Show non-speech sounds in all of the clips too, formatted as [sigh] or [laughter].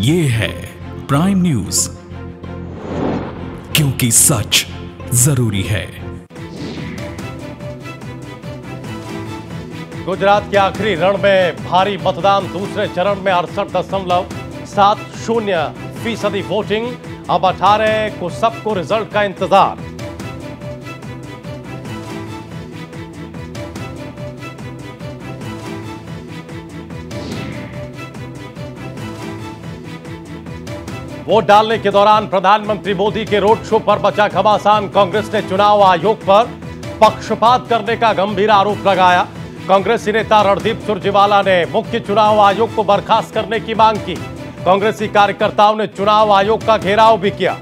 ये है prime news क्योंकि सच ज़रूरी है। गुजरात के आखिरी रण में भारी मतदान, दूसरे चरण में अड़सठ दशमलव सात शून्य फ़ीसदी वोटिंग। अब अठारह को सबको रिज़ल्ट का इंतज़ार। वोट डालने के दौरान प्रधानमंत्री मोदी के रोड शो पर बचा घमासान। कांग्रेस ने चुनाव आयोग पर पक्षपात करने का गंभीर आरोप लगाया। कांग्रेसी नेता रणदीप सुरजेवाला ने मुख्य चुनाव आयोग को बर्खास्त करने की मांग की। कांग्रेसी कार्यकर्ताओं ने चुनाव आयोग का घेराव भी किया।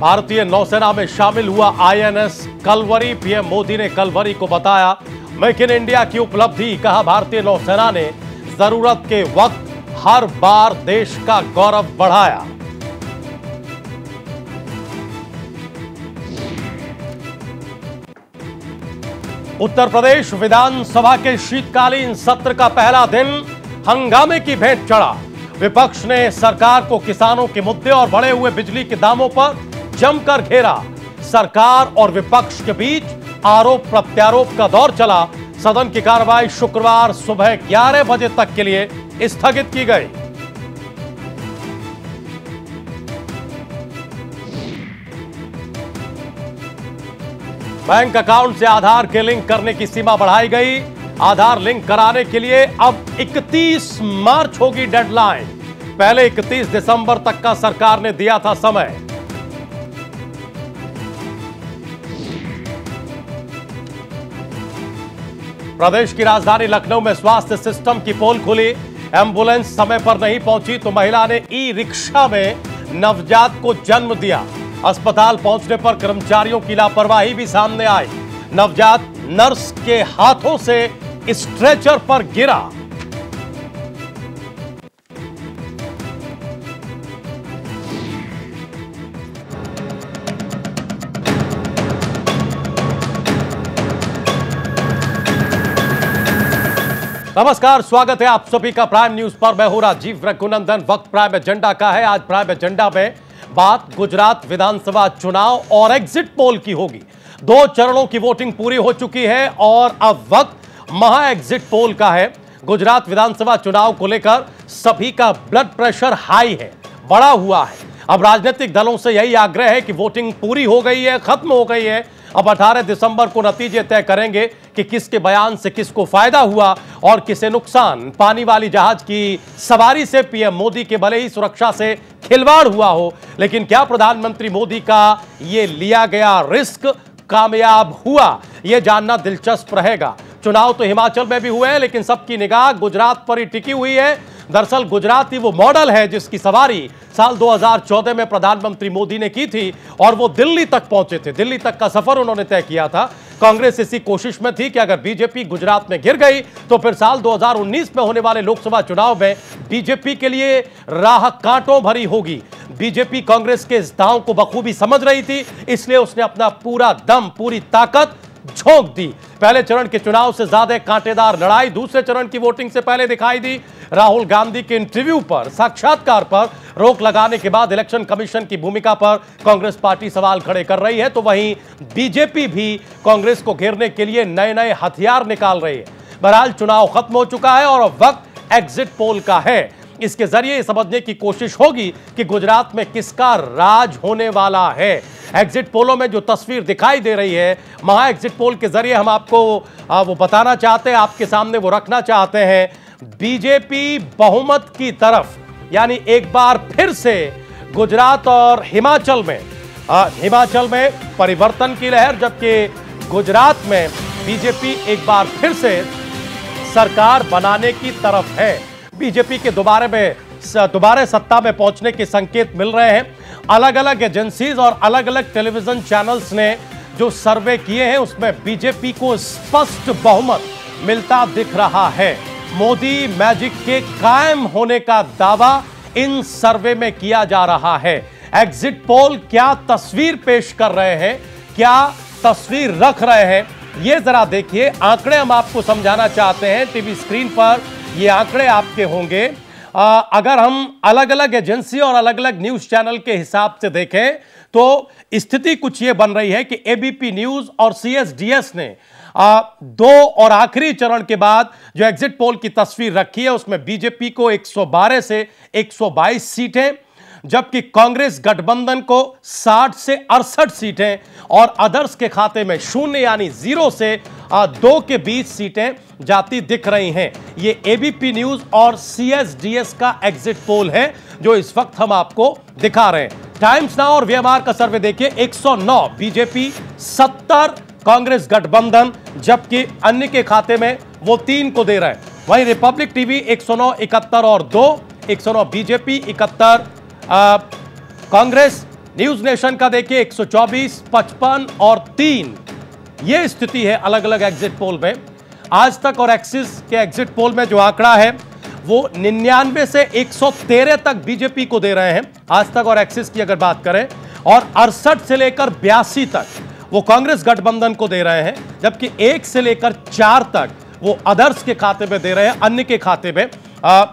भारतीय नौसेना में शामिल हुआ आईएनएस। कलवरी पीएम मोदी ने कलवरी को बताया मेक इन इंडिया की उपलब्धि, कहा भारतीय नौसेना ने। ज़रूरत के वक्त हर बार देश का गौरव बढ़ाया। उत्तर प्रदेश विधानसभा के शीतकालीन सत्र का पहला दिन हंगामे की भेंट चढ़ा। विपक्ष ने सरकार को किसानों के मुद्दे और बढ़े हुए बिजली के दामों पर जमकर घेरा। सरकार और विपक्ष के बीच आरोप प्रत्यारोप का दौर चला। सदन की कार्रवाई शुक्रवार सुबह 11 बजे तक के लिए स्थगित की गई। बैंक अकाउंट से आधार के लिंक करने की सीमा बढ़ाई गई। आधार लिंक कराने के लिए अब 31 मार्च होगी डेडलाइन। पहले 31 दिसंबर तक का सरकार ने दिया था समय। प्रदेश की राजधानी लखनऊ में स्वास्थ्य सिस्टम की पोल खुली। एंबुलेंस समय पर नहीं पहुँची तो महिला ने ई रिक्शा में नवजात को जन्म दिया। अस्पताल पहुँचने पर कर्मचारियों की लापरवाही भी सामने आई। नवजात नर्स के हाथों से स्ट्रेचर पर गिरा। नमस्कार, स्वागत है आप सभी का प्राइम न्यूज़ पर। मैं हूँ राजीव रघुनंदन। वक्त प्राइम एजेंडा का है। आज प्राइम एजेंडा में बात गुजरात विधानसभा चुनाव और एग्जिट पोल की होगी। दो चरणों की वोटिंग पूरी हो चुकी है और अब वक्त महा एग्जिट पोल का है। गुजरात विधानसभा चुनाव को लेकर सभी का ब्लड प्रेशर हाई है बड़ा हुआ है। अब राजनीतिक दलों से यही आग्रह है कि वोटिंग पूरी हो गई है, खत्म हो गई है। अब 18 दिसंबर को नतीजे तय करेंगे कि किसके बयान से किसको फ़ायदा हुआ और किसे नुकसान। पानी वाली जहाज़ की सवारी से पीएम मोदी के भले ही सुरक्षा से खिलवाड़ हुआ हो, लेकिन क्या प्रधानमंत्री मोदी का यह लिया गया रिस्क कामयाब हुआ यह जानना दिलचस्प रहेगा। चुनाव तो हिमाचल में भी हुए हैं, लेकिन सबकी निगाह गुजरात पर ही टिकी हुई है। दरअसल गुजरात ही वो मॉडल है जिसकी सवारी साल 2014 में प्रधानमंत्री मोदी ने की थी और वो दिल्ली तक पहुँचे थे। दिल्ली तक का सफ़र उन्होंने तय किया था। कांग्रेस इसी कोशिश में थी कि अगर बीजेपी गुजरात में गिर गई तो फिर साल 2019 में होने वाले लोकसभा चुनाव में बीजेपी के लिए राह कांटों भरी होगी। बीजेपी कांग्रेस के इस दांव को बखूबी समझ रही थी, इसलिए उसने अपना पूरा दम, पूरी ताकत झोंक दी। पहले चरण के चुनाव से ज़्यादा कांटेदार लड़ाई दूसरे चरण की वोटिंग से पहले दिखाई दी। राहुल गांधी के इंटरव्यू पर, साक्षात्कार पर रोक लगाने के बाद इलेक्शन कमीशन की भूमिका पर कांग्रेस पार्टी सवाल खड़े कर रही है तो वहीं बीजेपी भी कांग्रेस को घेरने के लिए नए नए हथियार निकाल रही है। बहरहाल, चुनाव खत्म हो चुका है और वक्त एग्जिट पोल का है। इसके ज़रिए समझने की कोशिश होगी कि गुजरात में किसका राज होने वाला है। एग्जिट पोलों में जो तस्वीर दिखाई दे रही है महा एग्जिट पोल के ज़रिए हम आपको आ, वो बताना चाहते हैं आपके सामने वो रखना चाहते हैं। बीजेपी बहुमत की तरफ़ यानी एक बार फिर से गुजरात और हिमाचल में आ, हिमाचल में परिवर्तन की लहर जबकि गुजरात में बीजेपी एक बार फिर से सरकार बनाने की तरफ़ है। बीजेपी के दोबारे में दोबारा सत्ता में पहुँचने के संकेत मिल रहे हैं। अलग अलग एजेंसीज और अलग अलग टेलीविज़न चैनल्स ने जो सर्वे किए हैं, उसमें बीजेपी को स्पष्ट बहुमत मिलता दिख रहा है। मोदी मैजिक के कायम होने का दावा इन सर्वे में किया जा रहा है। एग्जिट पोल क्या तस्वीर पेश कर रहे हैं? क्या तस्वीर रख रहे हैं? ये जरा देखिए। आंकड़े हम आपको समझाना चाहते हैं। टीवी स्क्रीन पर ये आंकड़े आपके होंगे। आ, अगर हम अलग अलग एजेंसी और अलग अलग न्यूज़ चैनल के हिसाब से देखें तो स्थिति कुछ ये बन रही है कि एबीपी न्यूज़ और सीएसडीएस ने आ, दो और आखिरी चरण के बाद जो एग्जिट पोल की तस्वीर रखी है उसमें बीजेपी को 112 से 122 सीटें जबकि कांग्रेस गठबंधन को 60 से अड़सठ सीटें और अदर्स के खाते में शून्य यानी ज़ीरो से दो के बीच सीटें जाती दिख रही हैं। ये एबीपी न्यूज़ और सीएसडीएस का एग्जिट पोल है, जो इस वक्त हम आपको दिखा रहे हैं। टाइम्स नाउ और वीएमआर का सर्वे देखिए 109 बीजेपी 70 कांग्रेस गठबंधन, जबकि अन्य के खाते में वो तीन को दे रहे हैं। वहीं रिपब्लिक टीवी 109 इकहत्तर और दो 109 बीजेपी इकहत्तर कांग्रेस न्यूज़ नेशन का देखिए 124 55 और तीन। ये स्थिति है अलग अलग एग्जिट पोल में। आज तक और एक्सिस के एग्जिट पोल में जो आंकड़ा है वो निन्यानवे से 113 तक बीजेपी को दे रहे हैं। आज तक और एक्सिस की अगर बात करें और अड़सठ से लेकर बयासी तक वो कांग्रेस गठबंधन को दे रहे हैं जबकि एक से लेकर चार तक वो अदर्स के खाते में दे रहे हैं अन्य के खाते में। आ,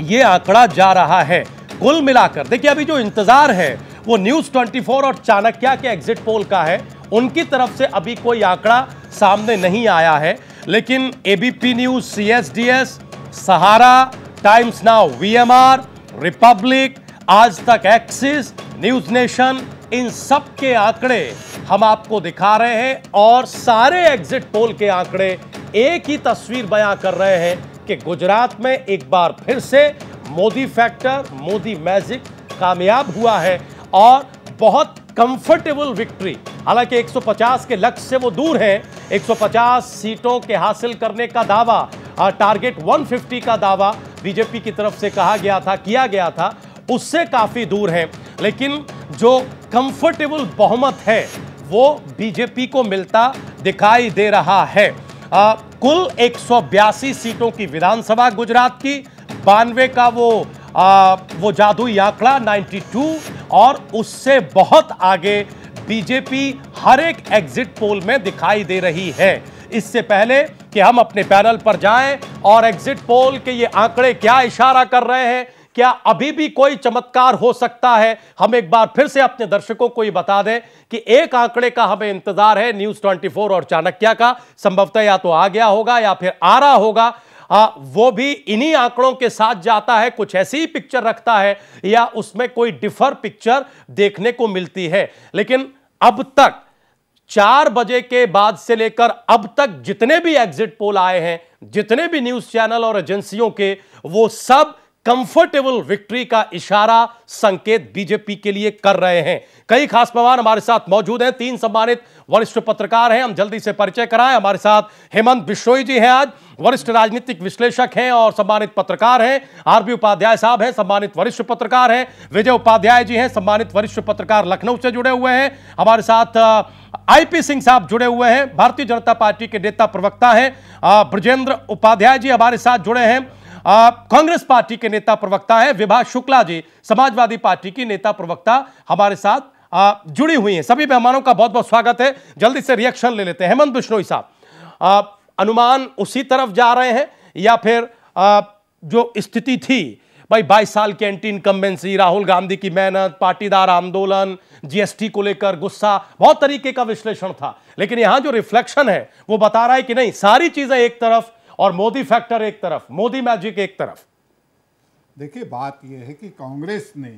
ये आंकड़ा जा रहा है। कुल मिलाकर। देखिए, अभी जो इंतज़ार है, वो न्यूज़ 24 और चाणक्य के एग्जिट पोल का है, उनकी तरफ़ से अभी कोई आंकड़ा सामने नहीं आया है। लेकिन ABP News CSDS Sahara Times Now VMR Republic Aaj Tak Axis news nation in सब के आंकड़े हम आपको दिखा रहे हैं और सारे एग्जिट पोल के आंकड़े एक ही तस्वीर बयां कर रहे हैं कि गुजरात में एक बार फिर से मोदी फैक्टर मोदी मैजिक कामयाब हुआ है और बहुत कंफर्टेबल विक्ट्री हालाँकि 150 के लक्ष्य से वो दूर है। 150 सीटों के हासिल करने का दावा टारगेट 150 का दावा बीजेपी की तरफ़ से कहा गया था किया गया था उससे काफ़ी दूर है। लेकिन जो कंफर्टेबल बहुमत है वो बीजेपी को मिलता दिखाई दे रहा है। आ, कुल एक सौ बयासी सीटों की विधानसभा गुजरात की बानवे का वो आ, वो जादुई आंकड़ा 92 और उससे बहुत आगे बीजेपी हर एक एग्जिट पोल में दिखाई दे रही है। इससे पहले कि हम अपने पैनल पर जाएँ और एग्जिट पोल के ये आंकड़े क्या इशारा कर रहे हैं क्या अभी भी कोई चमत्कार हो सकता है हम एक बार फिर से अपने दर्शकों को ये बता दें कि एक आंकड़े का हमें इंतज़ार है न्यूज़ 24 और चाणक्य का संभवतः या तो आ गया होगा या फिर आ रहा होगा। आ, वो भी इन्हीं आंकड़ों के साथ जाता है कुछ ऐसी ही पिक्चर रखता है या उसमें कोई डिफर पिक्चर देखने को मिलती है। लेकिन अब तक चार बजे के बाद से लेकर अब तक जितने भी एग्जिट पोल आए हैं जितने भी न्यूज़ चैनल और एजेंसियों के वो सब कंफर्टेबल विक्ट्री का इशारा संकेत बीजेपी के लिए कर रहे हैं। कई खास मेहमान हमारे साथ मौजूद हैं। तीन सम्मानित वरिष्ठ पत्रकार हैं। हम जल्दी से परिचय कराएँ। हमारे साथ हेमंत बिश्नोई जी हैं आज। वरिष्ठ राजनीतिक विश्लेषक हैं और सम्मानित पत्रकार हैं। आरबी उपाध्याय साहब हैं। सम्मानित वरिष्ठ पत्रकार हैं। विजय उपाध्याय जी हैं। सम्मानित वरिष्ठ पत्रकार लखनऊ से जुड़े हुए हैं। हमारे साथ आईपी सिंह साहब जुड़े हुए हैं। भारतीय जनता पार्टी के नेता प्रवक्ता हैं। ब्रजेंद्र उपाध्याय जी हमारे साथ जुड़े हैं। कांग्रेस पार्टी के नेता प्रवक्ता है विभा शुक्ला जी समाजवादी पार्टी की नेता प्रवक्ता हमारे साथ आ, जुड़ी हुई हैं। सभी मेहमानों का बहुत बहुत स्वागत है। जल्दी से रिएक्शन ले लेते हैं। हेमंत बिश्नोई साहब अनुमान उसी तरफ़ जा रहे हैं या फिर आ, जो स्थिति थी भाई 22 साल की एंटी इनकम्बेंसी राहुल गांधी की मेहनत पाटीदार आंदोलन जीएसटी को लेकर गुस्सा बहुत तरीके का विश्लेषण था। लेकिन यहाँ जो रिफ्लेक्शन है वो बता रहा है कि नहीं सारी चीज़ें एक तरफ़ और मोदी फैक्टर एक तरफ़ मोदी मैजिक एक तरफ़। देखिए बात यह है कि कांग्रेस ने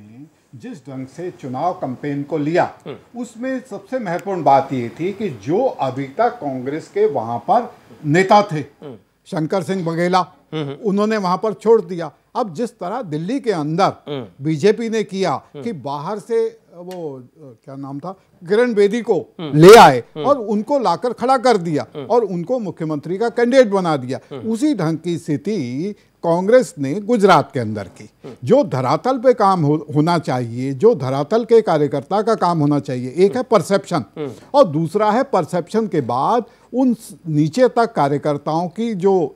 जिस ढंग से चुनाव कंपेन को लिया हम्म। उसमें सबसे महत्वपूर्ण बात यह थी कि जो अभी तक कांग्रेस के वहाँ पर नेता थे हम्म। शंकर सिंह बघेला हम्म, उन्होंने वहाँ पर छोड़ दिया। अब जिस तरह दिल्ली के अंदर बीजेपी ने किया कि बाहर से वो क्या नाम था? किरण बेदी को ले आए और उनको लाकर खड़ा कर दिया और उनको मुख्यमंत्री का कैंडिडेट बना दिया। उसी ढंग की स्थिति कांग्रेस ने गुजरात के अंदर की। जो धरातल पे काम हो, होना चाहिए जो धरातल के कार्यकर्ता का काम होना चाहिए एक है परसेप्शन और दूसरा है परसेप्शन के बाद उन नीचे तक कार्यकर्ताओं की जो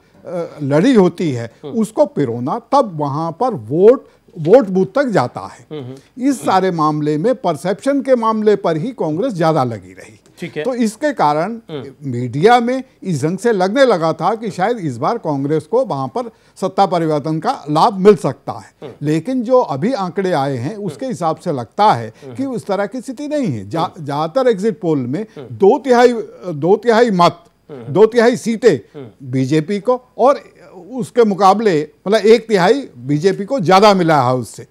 लड़ी होती है उसको पिरोना तब वहाँ पर वोट वोट बूथ तक जाता है। इस सारे मामले में परसेप्शन के मामले पर ही कांग्रेस ज़्यादा लगी रही। ठीक है। तो इसके कारण मीडिया में इस ढंग से लगने लगा था कि शायद इस बार कांग्रेस को वहाँ पर सत्ता परिवर्तन का लाभ मिल सकता है। लेकिन जो अभी आंकड़े आए हैं उसके हिसाब से लगता है कि उस तरह की स्थिति नहीं है। ज़्यादातर एग्जिट पोल में दो तिहाई दो तिहाई मत दो तिहाई सीटें बीजेपी को और उसके मुकाबले मतलब एक तिहाई बीजेपी को ज़्यादा मिला है उससे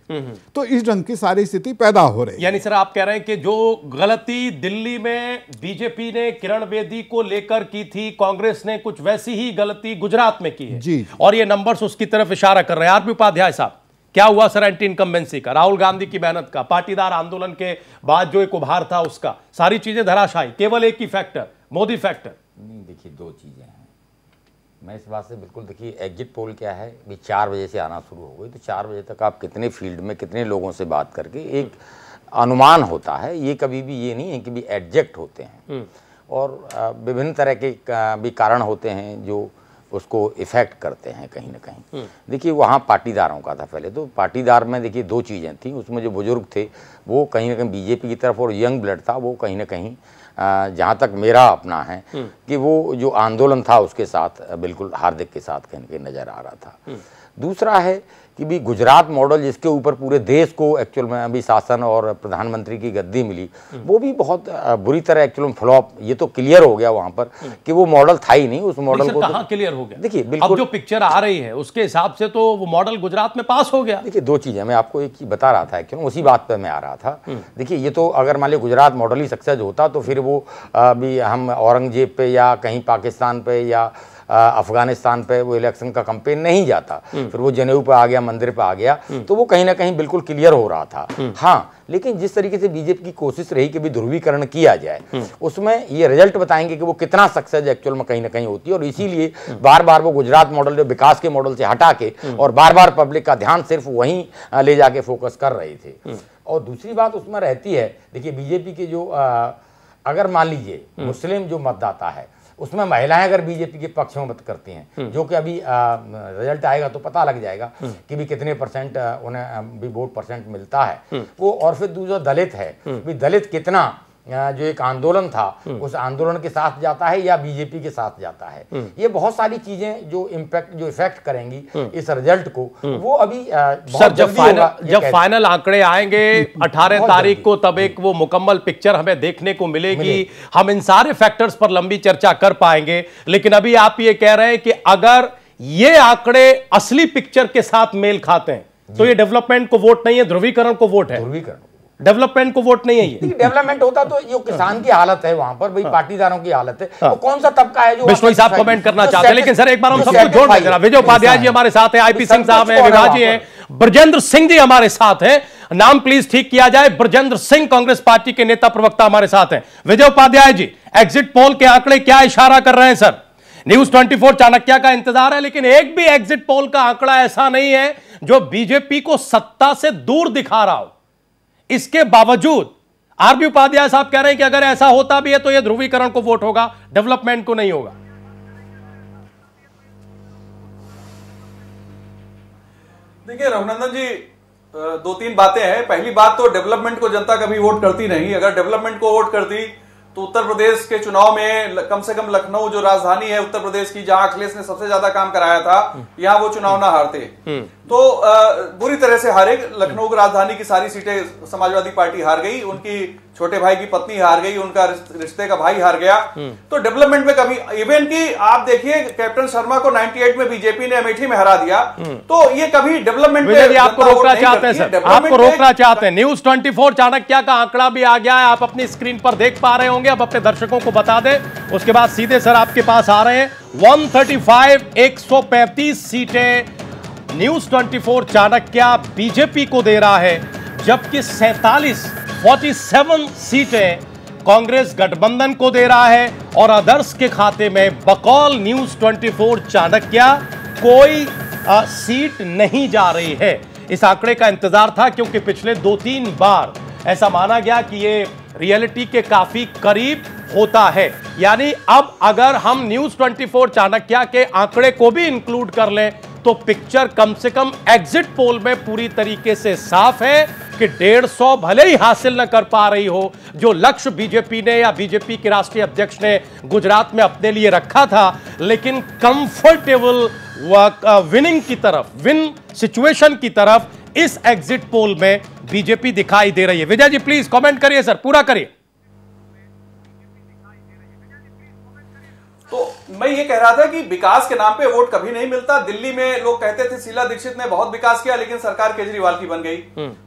तो इस ढंग की सारी स्थिति पैदा हो रही है। यानी सर आप कह रहे हैं कि जो गलती दिल्ली में बीजेपी ने किरण बेदी को लेकर की थी कांग्रेस ने कुछ वैसी ही गलती गुजरात में की है। जी। और ये नंबर्स उसकी तरफ़ इशारा कर रहे हैं। आरपी उपाध्याय साहब क्या हुआ सर एंटी इनकम्बेंसी का? राहुल गांधी की मेहनत का पाटीदार आंदोलन के बाद जो एक उभार था उसका सारी चीज़ें धराशायी केवल एक ही फैक्टर मोदी फैक्टर नहीं देखिए दो चीज़ें हैं। मैं इस बात से बिल्कुल देखिए एग्जिट पोल क्या है? भी चार बजे से आना शुरू हो गई तो चार बजे तक आप कितने फ़ील्ड में कितने लोगों से बात करके एक अनुमान होता है। ये कभी भी ये नहीं है कि भी एडजेक्ट होते हैं। और विभिन्न तरह के भी कारण होते हैं जो उसको इफ़ेक्ट करते हैं कहीं ना कहीं। देखिए वहाँ पाटीदारों का था पहले तो पाटीदार में देखिए दो चीज़ें थी। उसमें जो बुज़ुर्ग थे वो कहीं ना कहीं बीजेपी की तरफ़ और यंग ब्लड था वो कहीं ना कहीं जहाँ तक मेरा अपना है कि वो जो आंदोलन था उसके साथ बिल्कुल हार्दिक के साथ कहीं के कहीं नज़र आ रहा था। दूसरा है कि भी गुजरात मॉडल जिसके ऊपर पूरे देश को एक्चुअल में अभी शासन और प्रधानमंत्री की गद्दी मिली वो भी बहुत बुरी तरह एक्चुअल में फ्लॉप ये तो क्लियर हो गया वहाँ पर कि वो मॉडल था ही नहीं उस मॉडल को तो- क्लियर हो गया? देखिए, अब बिल्कुल- जो पिक्चर आ रही है उसके हिसाब से तो वो मॉडल गुजरात में पास हो गया। देखिए दो चीज़ें मैं आपको एक चीज़ बता रहा था एक्चुअल उसी बात पर मैं आ रहा था। देखिए ये तो अगर मान लीजिए गुजरात मॉडल ही सक्सेस होता तो फिर वो अभी हम औरंगज़ेब पे या कहीं पाकिस्तान पे या अफ़गानिस्तान पे वो इलेक्शन का कंपेन नहीं जाता। फिर वो जनेऊ पे आ गया मंदिर पे आ गया। तो वो कहीं ना कहीं बिल्कुल क्लियर हो रहा था। हाँ लेकिन जिस तरीके से बीजेपी की कोशिश रही कि भी ध्रुवीकरण किया जाए उसमें ये रिज़ल्ट बताएँगे कि वो कितना सक्सेस एक्चुअल में कहीं ना कहीं होती है। और इसीलिए बार बार वो गुजरात मॉडल जो विकास के मॉडल से हटा के और बार बार पब्लिक का ध्यान सिर्फ़ वहीं ले जाके फोकस कर रहे थे। और दूसरी बात उसमें रहती है देखिए बीजेपी के जो अ, अगर मान लीजिए मुस्लिम जो मतदाता है उसमें महिलाएँ अगर बीजेपी के पक्ष में मत करती हैं जो कि अभी रिज़ल्ट आएगा तो पता लग जाएगा कि भी कितने परसेंट उन्हें भी वोट परसेंट मिलता है। वो और फिर दूसरा दलित है भी दलित कितना जो एक आंदोलन था उस आंदोलन के साथ जाता है या बीजेपी के साथ जाता है? ये बहुत सारी चीज़ें जो इम्पैक्ट जो इफ़ेक्ट करेंगी इस रिज़ल्ट को वो अभी बहुत सर जब फाइनल जब फाइनल आंकड़े आएँगे 18 तारीख को तब एक वो मुकम्मल पिक्चर हमें देखने को मिलेगी। मिलेगी। हम इन सारे फैक्टर्स पर लंबी चर्चा कर पाएँगे। लेकिन अभी आप ये कह रहे हैं कि अगर ये आंकड़े असली पिक्चर के साथ मेल खाते हैं तो ये डेवलपमेंट को वोट नहीं है ध्रुवीकरण को वोट है। ध्रुवीकरण डेवलपमेंट को वोट नहीं है ये। डेवलपमेंट होता तो ये किसान की हालत है वहाँ पर भाई पाटीदारों की हालत है। वो कौन सा तबका है जो बिश्नोई साहब कमेंट करना जो चाहते हैं लेकिन सर एक बार हम सबको जोड़ दें जरा। विजय उपाध्याय जी हमारे साथ हैं आईपी तो सिंह साहब हैं है विभा जी हैं ब्रजेंद्र सिंह जी हमारे साथ हैं। नाम प्लीज़ ठीक किया जाए। ब्रजेंद्र सिंह कांग्रेस पार्टी के नेता प्रवक्ता हमारे साथ हैं। विजय उपाध्याय जी एग्जिट पोल के आंकड़े क्या इशारा कर रहे हैं सर? न्यूज़ 24 चाणक्य का इंतज़ार है लेकिन एक भी एग्जिट पोल का आंकड़ा ऐसा नहीं है जो बीजेपी को सत्ता से दूर दिखा रहा हो। इसके बावजूद आरबी उपाध्याय साहब कह रहे हैं कि अगर ऐसा होता भी है तो यह ध्रुवीकरण को वोट होगा डेवलपमेंट को नहीं होगा। देखिए रघुनंदन जी दो तीन बातें हैं। पहली बात तो डेवलपमेंट को जनता कभी वोट करती नहीं। अगर डेवलपमेंट को वोट करती तो उत्तर प्रदेश के चुनाव में कम से कम लखनऊ जो राजधानी है उत्तर प्रदेश की जहाँ अखिलेश ने सबसे ज़्यादा काम कराया था यहाँ वो चुनाव ना हारते। तो बुरी तरह से हारे लखनऊ की राजधानी की सारी सीटें समाजवादी पार्टी हार गई उनकी छोटे भाई की पत्नी हार गई उनका रिश्ते का भाई हार गया। तो डेवलपमेंट में कभी इवन की आप देखिए कैप्टन शर्मा को 98 में बीजेपी ने अमेठी में हरा दिया तो ये कभी डेवलपमेंट में आपको रोकना चाहते हैं है। सर। आपको रोकना चाहते हैं। न्यूज़ 24 चाणक्य का आंकड़ा भी आ गया है आप अपनी स्क्रीन पर देख पा रहे होंगे। अब अपने दर्शकों को बता दें उसके बाद सीधे सर आपके पास आ रहे हैं। 135 135 सीटें न्यूज़ 24 चाणक्य बीजेपी को दे रहा है जबकि 47 47 सीटें कांग्रेस गठबंधन को दे रहा है और अदर्स के खाते में बकौल न्यूज़ 24 चाणक्य कोई आ, सीट नहीं जा रही है। इस आंकड़े का इंतज़ार था क्योंकि पिछले दो तीन बार ऐसा माना गया कि ये रियलिटी के काफ़ी करीब होता है। यानी अब अगर हम न्यूज़ 24 चाणक्य के आंकड़े को भी इंक्लूड कर लें तो पिक्चर कम से कम एग्जिट पोल में पूरी तरीके से साफ़ है कि डेढ़ सौ भले ही हासिल न कर पा रही हो, जो लक्ष्य बीजेपी ने या बीजेपी के राष्ट्रीय अध्यक्ष ने गुजरात में अपने लिए रखा था, लेकिन कंफर्टेबल विनिंग की तरफ़ विन सिचुएशन की तरफ़ इस एग्जिट पोल में बीजेपी दिखाई दे रही है। विजय जी प्लीज़ कमेंट करिए सर पूरा करिए। मैं ये कह रहा था कि विकास के नाम पे वोट कभी नहीं मिलता। दिल्ली में लोग कहते थे शीला दीक्षित ने बहुत विकास किया लेकिन सरकार केजरीवाल की बन गई।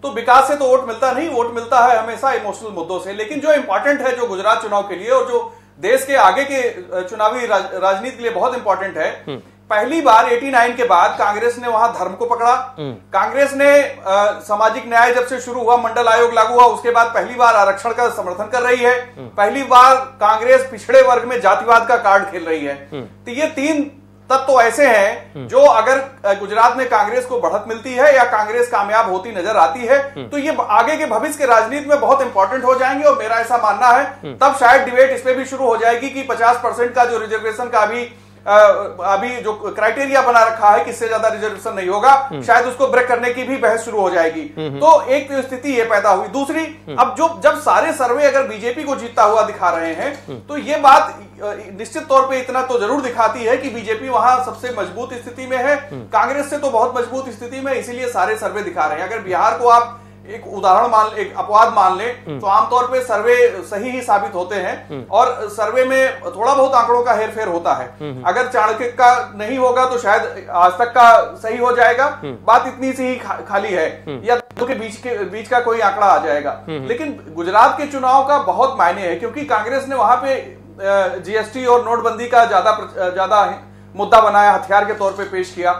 तो विकास से तो वोट मिलता नहीं वोट मिलता है हमेशा इमोशनल मुद्दों से। लेकिन जो इंपॉर्टेंट है जो गुजरात चुनाव के लिए और जो देश के आगे के चुनावी राज, राजनीति के लिए बहुत इंपॉर्टेंट है पहली बार 89 के बाद कांग्रेस ने वहाँ धर्म को पकड़ा। कांग्रेस ने आ, सामाजिक न्याय जब से शुरू हुआ मंडल आयोग लागू हुआ उसके बाद पहली बार आरक्षण का समर्थन कर रही है। पहली बार कांग्रेस पिछड़े वर्ग में जातिवाद का कार्ड खेल रही है। तो ये तीन तत्व तो ऐसे हैं जो अगर गुजरात में कांग्रेस को बढ़त मिलती है या कांग्रेस कामयाब होती नज़र आती है तो ये आगे के भविष्य के राजनीति में बहुत इंपॉर्टेंट हो जाएँगे और मेरा ऐसा मानना है। तब शायद डिबेट इस पे भी शुरू हो जाएगी कि 50 परसेंट का जो रिजर्वेशन का अभी अभी जो क्राइटेरिया बना रखा है कि इससे ज़्यादा रिजर्वेशन नहीं होगा शायद उसको ब्रेक करने की भी बहस शुरू हो जाएगी। तो एक तो स्थिति ये पैदा हुई। दूसरी अब जो जब सारे सर्वे अगर बीजेपी को जीतता हुआ दिखा रहे हैं तो ये बात निश्चित तौर पे इतना तो ज़रूर दिखाती है कि बीजेपी वहाँ सबसे मज़बूत स्थिति में है। कांग्रेस से तो बहुत मज़बूत स्थिति में इसीलिए सारे सर्वे दिखा रहे हैं। अगर बिहार को आप एक उदाहरण मान एक अपवाद मान ले हम्म। तो आमतौर पे सर्वे सही ही साबित होते हैं हम्म। और सर्वे में थोड़ा बहुत आंकड़ों का हेरफेर होता है। हम्म, अगर चाणक्य का नहीं होगा तो शायद आज तक का सही हो जाएगा। बात इतनी सी ही खा, खाली है या दो के बीच के बीच का कोई आंकड़ा आ जाएगा। लेकिन गुजरात के चुनाव का बहुत मायने है क्योंकि कांग्रेस ने वहाँ पे जीएसटी और नोटबंदी का ज़्यादा ज़्यादा मुद्दा बनाया हथियार के तौर पे पेश किया।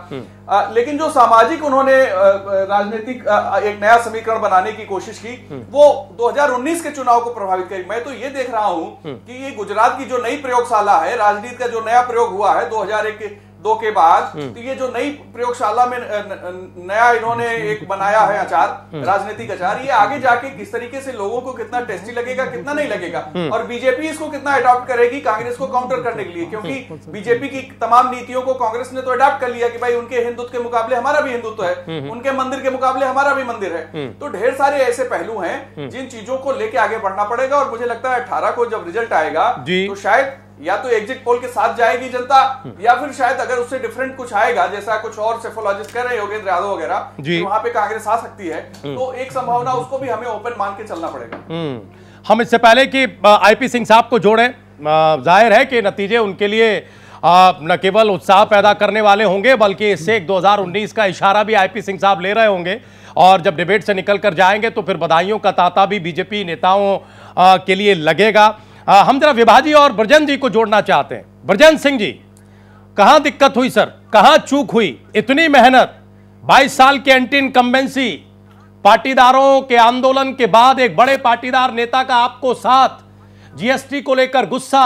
आ, लेकिन जो सामाजिक उन्होंने राजनीतिक एक नया समीकरण बनाने की कोशिश की वो 2019 के चुनाव को प्रभावित करी। मैं तो ये देख रहा हूँ कि ये गुजरात की जो नई प्रयोगशाला है राजनीति का जो नया प्रयोग हुआ है 2001 के दो के बाद हम्म। तो ये जो नई प्रयोगशाला में नया इन्होंने एक बनाया है अचार हम्म। राजनीतिक अचार ये आगे जाके किस तरीके से लोगों को कितना टेस्टी लगेगा कितना नहीं लगेगा? हम्म। और बीजेपी इसको कितना अडॉप्ट करेगी कांग्रेस को काउंटर करने के लिए? क्योंकि बीजेपी की तमाम नीतियों को कांग्रेस ने तो अडॉप्ट कर लिया कि भाई उनके हिंदुत्व के मुकाबले हमारा भी हिंदुत्व है उनके मंदिर के मुकाबले हमारा भी मंदिर है। तो ढेर सारे ऐसे पहलू हैं जिन चीज़ों को लेके आगे बढ़ना पड़ेगा और मुझे लगता है अठारह को जब रिज़ल्ट आएगा तो शायद या तो एग्जिट पोल के साथ जाएगी जनता या फिर शायद अगर उससे डिफरेंट कुछ आएगा जैसा कुछ और सेफोलॉजिस्ट कह रहे योगेंद्र यादव वगैरह तो वहाँ पे कांग्रेस आ सकती है। हम्म। तो एक संभावना उसको भी हमें ओपन मान के चलना पड़ेगा। हम्म। हम इससे पहले कि आईपी सिंह साहब को जोड़े ज़ाहिर है कि नतीजे उनके लिए न केवल उत्साह पैदा करने वाले होंगे बल्कि इससे एक 2019 का इशारा भी आईपी सिंह साहब ले रहे होंगे। और जब डिबेट से निकल कर जाएँगे तो फिर बधाइयों का तांता भी बीजेपी नेताओं के लिए लगेगा। आ, हम जरा विभाजी और ब्रजन जी को जोड़ना चाहते हैं। ब्रजन सिंह जी कहाँ दिक्कत हुई सर? कहाँ चूक हुई? इतनी मेहनत 22 साल की एंटी इनकम्बेंसी पाटीदारों के आंदोलन के बाद एक बड़े पाटीदार नेता का आपको साथ जीएसटी को लेकर गुस्सा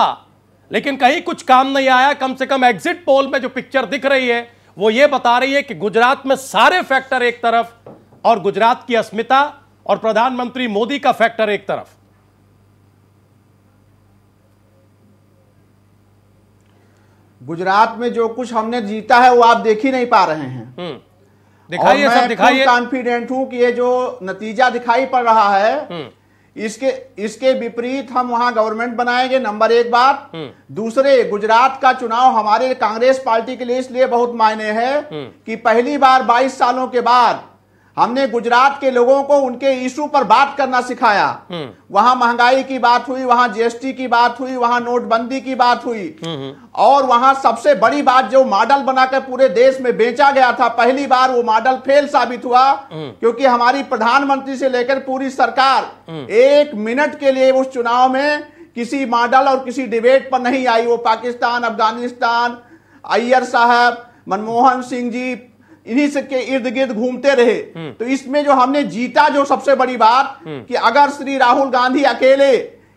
लेकिन कहीं कुछ काम नहीं आया। कम से कम एग्जिट पोल में जो पिक्चर दिख रही है वो ये बता रही है कि गुजरात में सारे फैक्टर एक तरफ़ और गुजरात की अस्मिता और प्रधानमंत्री मोदी का फैक्टर एक तरफ़। गुजरात में जो कुछ हमने जीता है वो आप देख ही नहीं पा रहे हैं हम्म। दिखाइए सब दिखाइए कॉन्फिडेंट हूँ कि ये जो नतीजा दिखाई पड़ रहा है हम्म। इसके इसके विपरीत हम वहाँ गवर्नमेंट बनाएँगे नंबर एक बात हम्म। दूसरे गुजरात का चुनाव हमारे कांग्रेस पार्टी के लिए इसलिए बहुत मायने है कि पहली बार 22 सालों के बाद हमने गुजरात के लोगों को उनके इशू पर बात करना सिखाया हम्म। वहाँ महँगाई की बात हुई वहाँ जीएसटी की बात हुई वहाँ नोटबंदी की बात हुई हम्म। और वहाँ सबसे बड़ी बात जो मॉडल बनाकर पूरे देश में बेचा गया था पहली बार वो मॉडल फेल साबित हुआ हम्म। क्योंकि हमारी प्रधानमंत्री से लेकर पूरी सरकार एक मिनट के लिए उस चुनाव में किसी मॉडल और किसी डिबेट पर नहीं आई वो पाकिस्तान अफ़गानिस्तान अय्यर साहब मनमोहन सिंह जी इन्हीं से के इर्द गिर्द घूमते रहे। हम्म। तो इसमें जो हमने जीता जो सबसे बड़ी बात हम्म। कि अगर श्री राहुल गांधी अकेले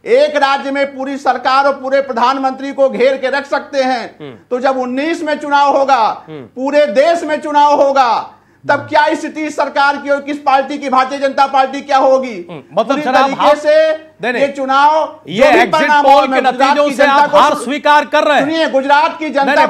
एक राज्य में पूरी सरकार और पूरे प्रधानमंत्री को घेर के रख सकते हैं हम्म। तो जब 19 में चुनाव होगा पूरे देश में चुनाव होगा तब क्या स्थिति सरकार की और किस पार्टी की भारतीय जनता पार्टी क्या होगी? मतलब तरीके से ये चुनाव ये एग्जिट पोल के नतीजों से आप हार स्वीकार कर रहे हैं। गुजरात की जनता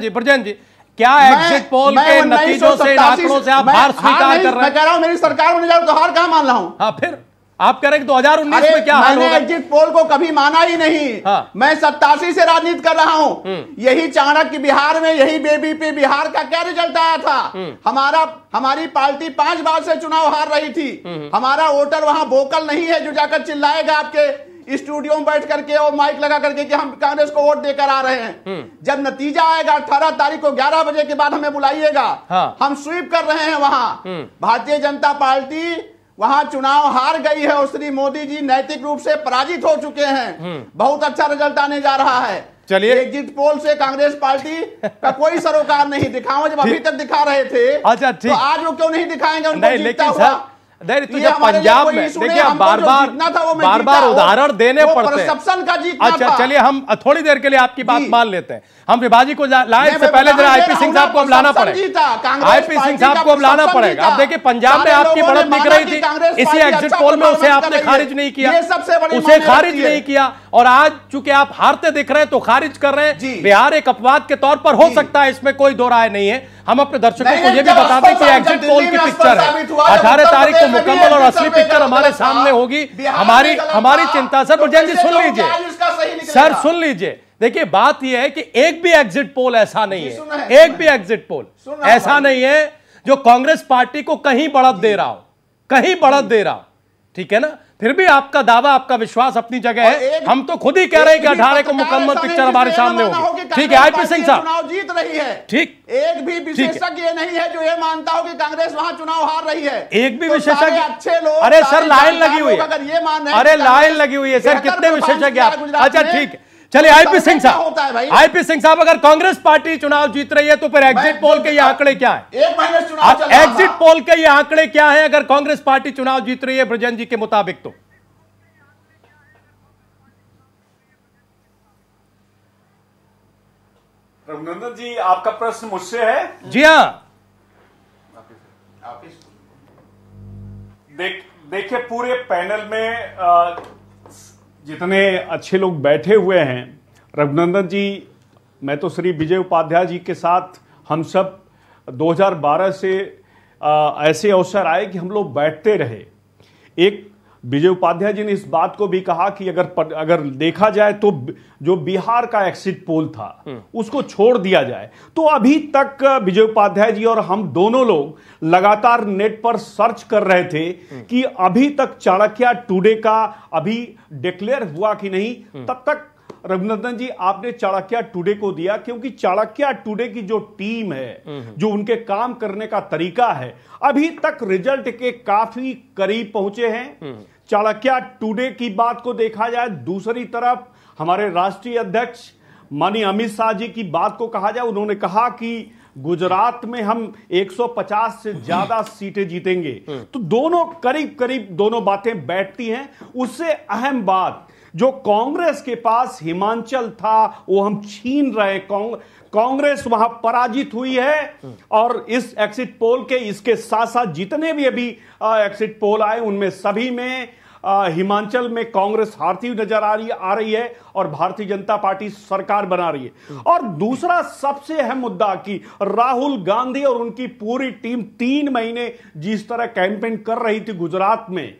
जी ब्रजेन जी। क्या एग्जिट पोल के नतीजों से आंकड़ों से आप हार स्वीकार कर रहे हैं मैं कह रहा हूँ मेरी सरकार जाए तो हार कहाँ मान रहा हूँ हाँ फिर आप कह रहे हैं कि 2019 में क्या होगा एग्जिट पोल को कभी माना ही नहीं हाँ। मैं सत्तासी से राजनीति कर रहा हूँ हम्म। यही चाणक्य बिहार में यही बेबी पे बिहार का क्या रिज़ल्ट आया था हम्म। हमारा हमारी पार्टी पाँच बार से चुनाव हार रही थी हम्म। हमारा वोटर वहाँ वोकल नहीं है जो जाकर चिल्लाएगा आपके स्टूडियो में बैठ करके और माइक लगा करके कि हम कांग्रेस को वोट देकर आ रहे हैं। जब नतीजा आएगा अठारह तारीख को ग्यारह बजे के बाद हमें बुलाइएगा। हाँ। हम स्वीप कर रहे हैं वहाँ। भारतीय जनता पार्टी वहाँ चुनाव हार गई है और श्री मोदी जी नैतिक रूप से पराजित हो चुके हैं। हम्म। बहुत अच्छा रिज़ल्ट आने जा रहा है। चलिए। एग्जिट पोल से कांग्रेस पार्टी का [laughs] कोई सरोकार नहीं दिखाओ जब अभी तक दिखा रहे थे अच्छा तो आज वो क्यों नहीं दिखाएँगे? उनको नहीं, लेकिन जब पंजाब में देखिए बार बार बार बार उदाहरण देने पड़ते हैं। अच्छा चलिए हम थोड़ी देर के लिए आपकी बात मान लेते हैं। हम विभाजी को लाए से पहले जरा आईपी सिंह साहब को अब लाना पड़ेगा आईपी सिंह साहब को अब लाना पड़ेगा। अब देखिए पंजाब में आपकी बढ़त दिख रही थी। इसी एग्जिट पोल में उसे आपने खारिज नहीं किया। उसे खारिज नहीं किया। और आज चूँकि आप हारते दिख रहे हैं तो खारिज कर रहे हैं। बिहार एक अपवाद के तौर पर हो सकता है इसमें कोई दो राय नहीं है। हम अपने दर्शकों को यह भी बता दें कि एग्जिट पोल की पिक्चर है। अठारह तारीख को मुकम्मल और असली पिक्चर हमारे सामने होगी। हमारी हमारी चिंता सर जैन जी सुन लीजिए। सर सुन लीजिए। देखिए बात यह है कि एक भी एग्जिट पोल ऐसा नहीं है। एक भी एग्जिट पोल ऐसा नहीं है जो कांग्रेस पार्टी को कहीं बढ़त दे रहा हो कहीं बढ़त दे रहा हो ठीक है ना? फिर भी आपका दावा आपका विश्वास अपनी जगह है। हम तो खुद ही कह रहे हैं कि अठारह को मुकम्मल पिक्चर हमारे सामने होगी। ठीक है आईपी सिंह साहब। चुनाव जीत रही है। ठीक। एक भी विशेषज्ञ नहीं है जो ये मानता हो कि कांग्रेस वहाँ चुनाव हार रही है। एक भी तो विशेषज्ञ अच्छे लोग अरे सर लाइन लगी हुई है। अगर ये मान अरे लाइन लगी हुई है सर कितने विशेषज्ञ अच्छा ठीक। है चलिए आईपी सिंह साहब। आईपी सिंह साहब अगर कांग्रेस पार्टी चुनाव जीत रही है तो फिर एग्जिट पोल के ये आंकड़े क्या है? एक महीने चुनाव एग्जिट पोल के ये आंकड़े क्या है अगर कांग्रेस पार्टी चुनाव जीत रही है ब्रजन जी के मुताबिक तो? रघुनंदन जी आपका प्रश्न मुझसे है? जी हाँ। देख देखिए पूरे पैनल में जितने अच्छे लोग बैठे हुए हैं रघुनंदन जी मैं तो श्री विजय उपाध्याय जी के साथ हम सब 2012 से आ, ऐसे अवसर आए कि हम लोग बैठते रहे। एक विजय उपाध्याय जी ने इस बात को भी कहा कि अगर अगर देखा जाए तो जो बिहार का एक्सिट पोल था हम्म। उसको छोड़ दिया जाए तो अभी तक विजय उपाध्याय जी और हम दोनों लोग लगातार नेट पर सर्च कर रहे थे हम्म। कि अभी तक चाणक्य टुडे का अभी डिक्लेयर हुआ कि नहीं हम्म। तब तक रघुनंदन जी आपने चाणक्य टुडे को दिया क्योंकि चाणक्य टुडे की जो टीम है जो उनके काम करने का तरीका है अभी तक रिज़ल्ट के काफ़ी करीब पहुँचे हैं। चाणक्य टुडे की बात को देखा जाए दूसरी तरफ़ हमारे राष्ट्रीय अध्यक्ष मानी अमित शाह जी की बात को कहा जाए उन्होंने कहा कि गुजरात में हम 150 से ज़्यादा सीटें जीतेंगे। तो दोनों करीब करीब दोनों बातें बैठती हैं। उससे अहम बात जो कांग्रेस के पास हिमाचल था, वो हम छीन रहे कांग्रेस वहाँ पराजित हुई है और इस एक्सिट पोल के, इसके साथ साथ जितने भी अभी एक्सिट पोल आए, उनमें सभी में हिमाचल में कांग्रेस हारती हुई नज़र आ रही आ रही है और भारतीय जनता पार्टी सरकार बना रही है। और दूसरा सबसे अहम मुद्दा कि राहुल गांधी और उनकी पूरी टीम तीन महीने जिस तरह कैंपेन कर रही थी गुजरात में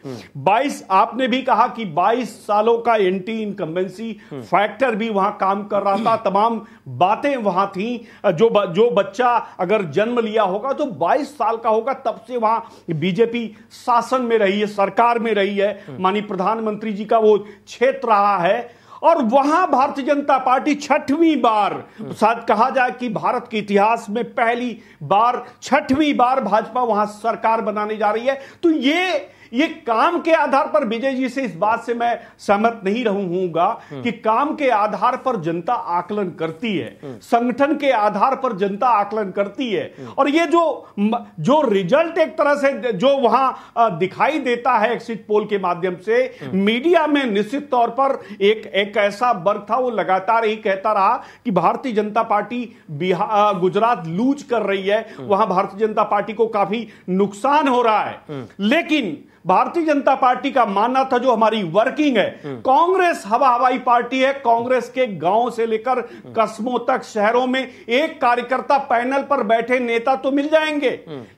22 आपने भी कहा कि 22 सालों का एंटी इनकम्बेंसी फैक्टर भी वहाँ काम कर रहा था, तमाम बातें वहाँ थी जो जो बच्चा अगर जन्म लिया होगा तो 22 साल का होगा तब से वहाँ बीजेपी शासन में रही है सरकार में रही है। मानी प्रधानमंत्री जी का वो क्षेत्र रहा है। और वहाँ भारतीय जनता पार्टी छठवीं बार शायद कहा जाए कि भारत के इतिहास में पहली बार छठवीं बार भाजपा वहाँ सरकार बनाने जा रही है। तो ये ये काम के आधार पर विजय जी से इस बात से मैं सहमत नहीं रहूँगा कि काम के आधार पर जनता आकलन करती है संगठन के आधार पर जनता आकलन करती है। और ये जो जो रिज़ल्ट एक तरह से जो वहाँ दिखाई देता है एक्सिट पोल के माध्यम से मीडिया में निश्चित तौर पर एक एक ऐसा वर्ग था वो लगातार ही कहता रहा कि भारतीय जनता पार्टी बिहार गुजरात लूज कर रही है। वहाँ भारतीय जनता पार्टी को काफ़ी नुकसान हो रहा है। लेकिन भारतीय जनता पार्टी का मानना था जो हमारी वर्किंग है। कांग्रेस हवा हवाई पार्टी है। कांग्रेस के गाँव से लेकर कस्बों तक शहरों में एक कार्यकर्ता पैनल पर बैठे नेता तो मिल जाएँगे।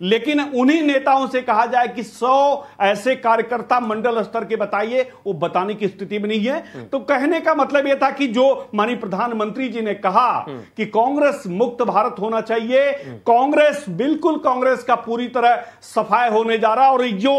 लेकिन उन्हीं नेताओं से कहा जाए कि सौ ऐसे कार्यकर्ता मंडल स्तर के बताइए वो बताने की स्थिति में नहीं है तो कहने का मतलब यह था कि जो माननीय प्रधानमंत्री जी ने कहा कि कांग्रेस मुक्त भारत होना चाहिए कांग्रेस बिल्कुल कांग्रेस का पूरी तरह सफ़ाई होने जा रहा और जो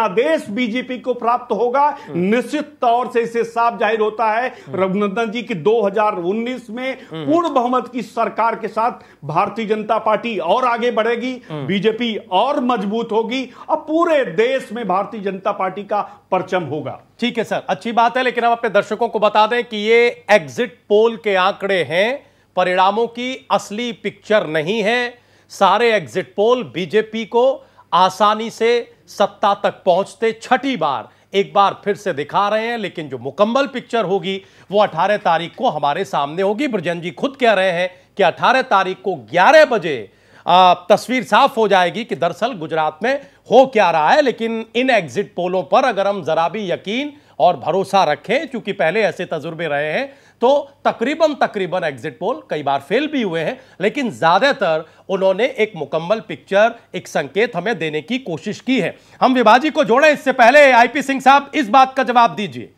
जनादेश बीजेपी को प्राप्त होगा। निश्चित तौर से इसे साफ़ ज़ाहिर होता है। रघुनंदन जी की 2019 में पूर्ण बहुमत की सरकार के साथ भारतीय जनता पार्टी और आगे बढ़ेगी। बीजेपी और मज़बूत होगी। और पूरे देश में भारतीय जनता पार्टी का परचम होगा। ठीक है सर अच्छी बात है लेकिन हम अपने दर्शकों को बता दें कि ये एग्जिट पोल के आंकड़े हैं। परिणामों की असली पिक्चर नहीं है। सारे एग्जिट पोल बीजेपी को आसानी से सत्ता तक पहुँचते छठी बार। एक बार फिर से दिखा रहे हैं, लेकिन जो मुकम्मल पिक्चर होगी, वो 18 तारीख को हमारे सामने होगी। ब्रजन जी खुद कह रहे हैं कि 18 तारीख को 11 बजे तस्वीर साफ़ हो जाएगी कि दरअसल गुजरात में हो क्या रहा है, लेकिन इन एग्जिट पोलों पर अगर हम जरा भी यकीन और भरोसा रखें क्योंकि पहले ऐसे तजुर्बे रहे हैं तो तकरीबन तकरीबन एग्जिट पोल कई बार फेल भी हुए हैं, लेकिन ज़्यादातर उन्होंने एक मुकम्मल पिक्चर एक संकेत हमें देने की कोशिश की है। हम विभाजी को जोड़े इससे पहले आईपी सिंह साहब, इस बात का जवाब दीजिए।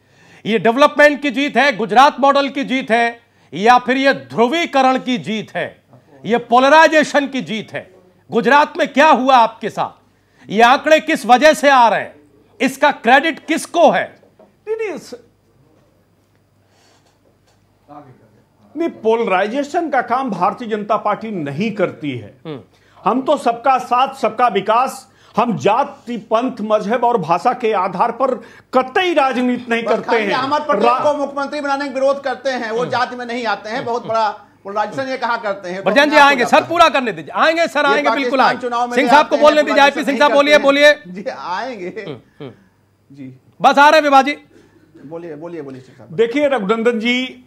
ये डेवलपमेंट की जीत है, गुजरात मॉडल की जीत है, या फिर यह ध्रुवीकरण की जीत है? यह पोलराइजेशन की जीत है। गुजरात में क्या हुआ आपके साथ? ये आंकड़े किस वजह से आ रहे हैं? इसका क्रेडिट किसको है? नहीं नहीं पोलराइजेशन का काम भारतीय जनता पार्टी नहीं करती है। हम्म। हम तो सबका साथ सबका विकास हम जाति पंथ मज़हब और भाषा के आधार पर कतई राजनीति नहीं करते हैं। अहमद पटेल को मुख्यमंत्री बनाने का विरोध करते हैं वो हम्म। जाति में नहीं आते हैं बहुत बड़ा पोलराइजेशन ये कहा करते हैं? बरजन जी आएँगे सर पूरा करने दीजिए। आएँगे सर आएँगे बिल्कुल आएँगे। सिंह साहब को बोलने दीजिए आईपी सिंह साहब बोलिए बोलिए। जी आएँगे। हम्म, जी। बस आ रहे विभाजी। बोलिए बोलिए बोलिए देखिए रघुनंदन जी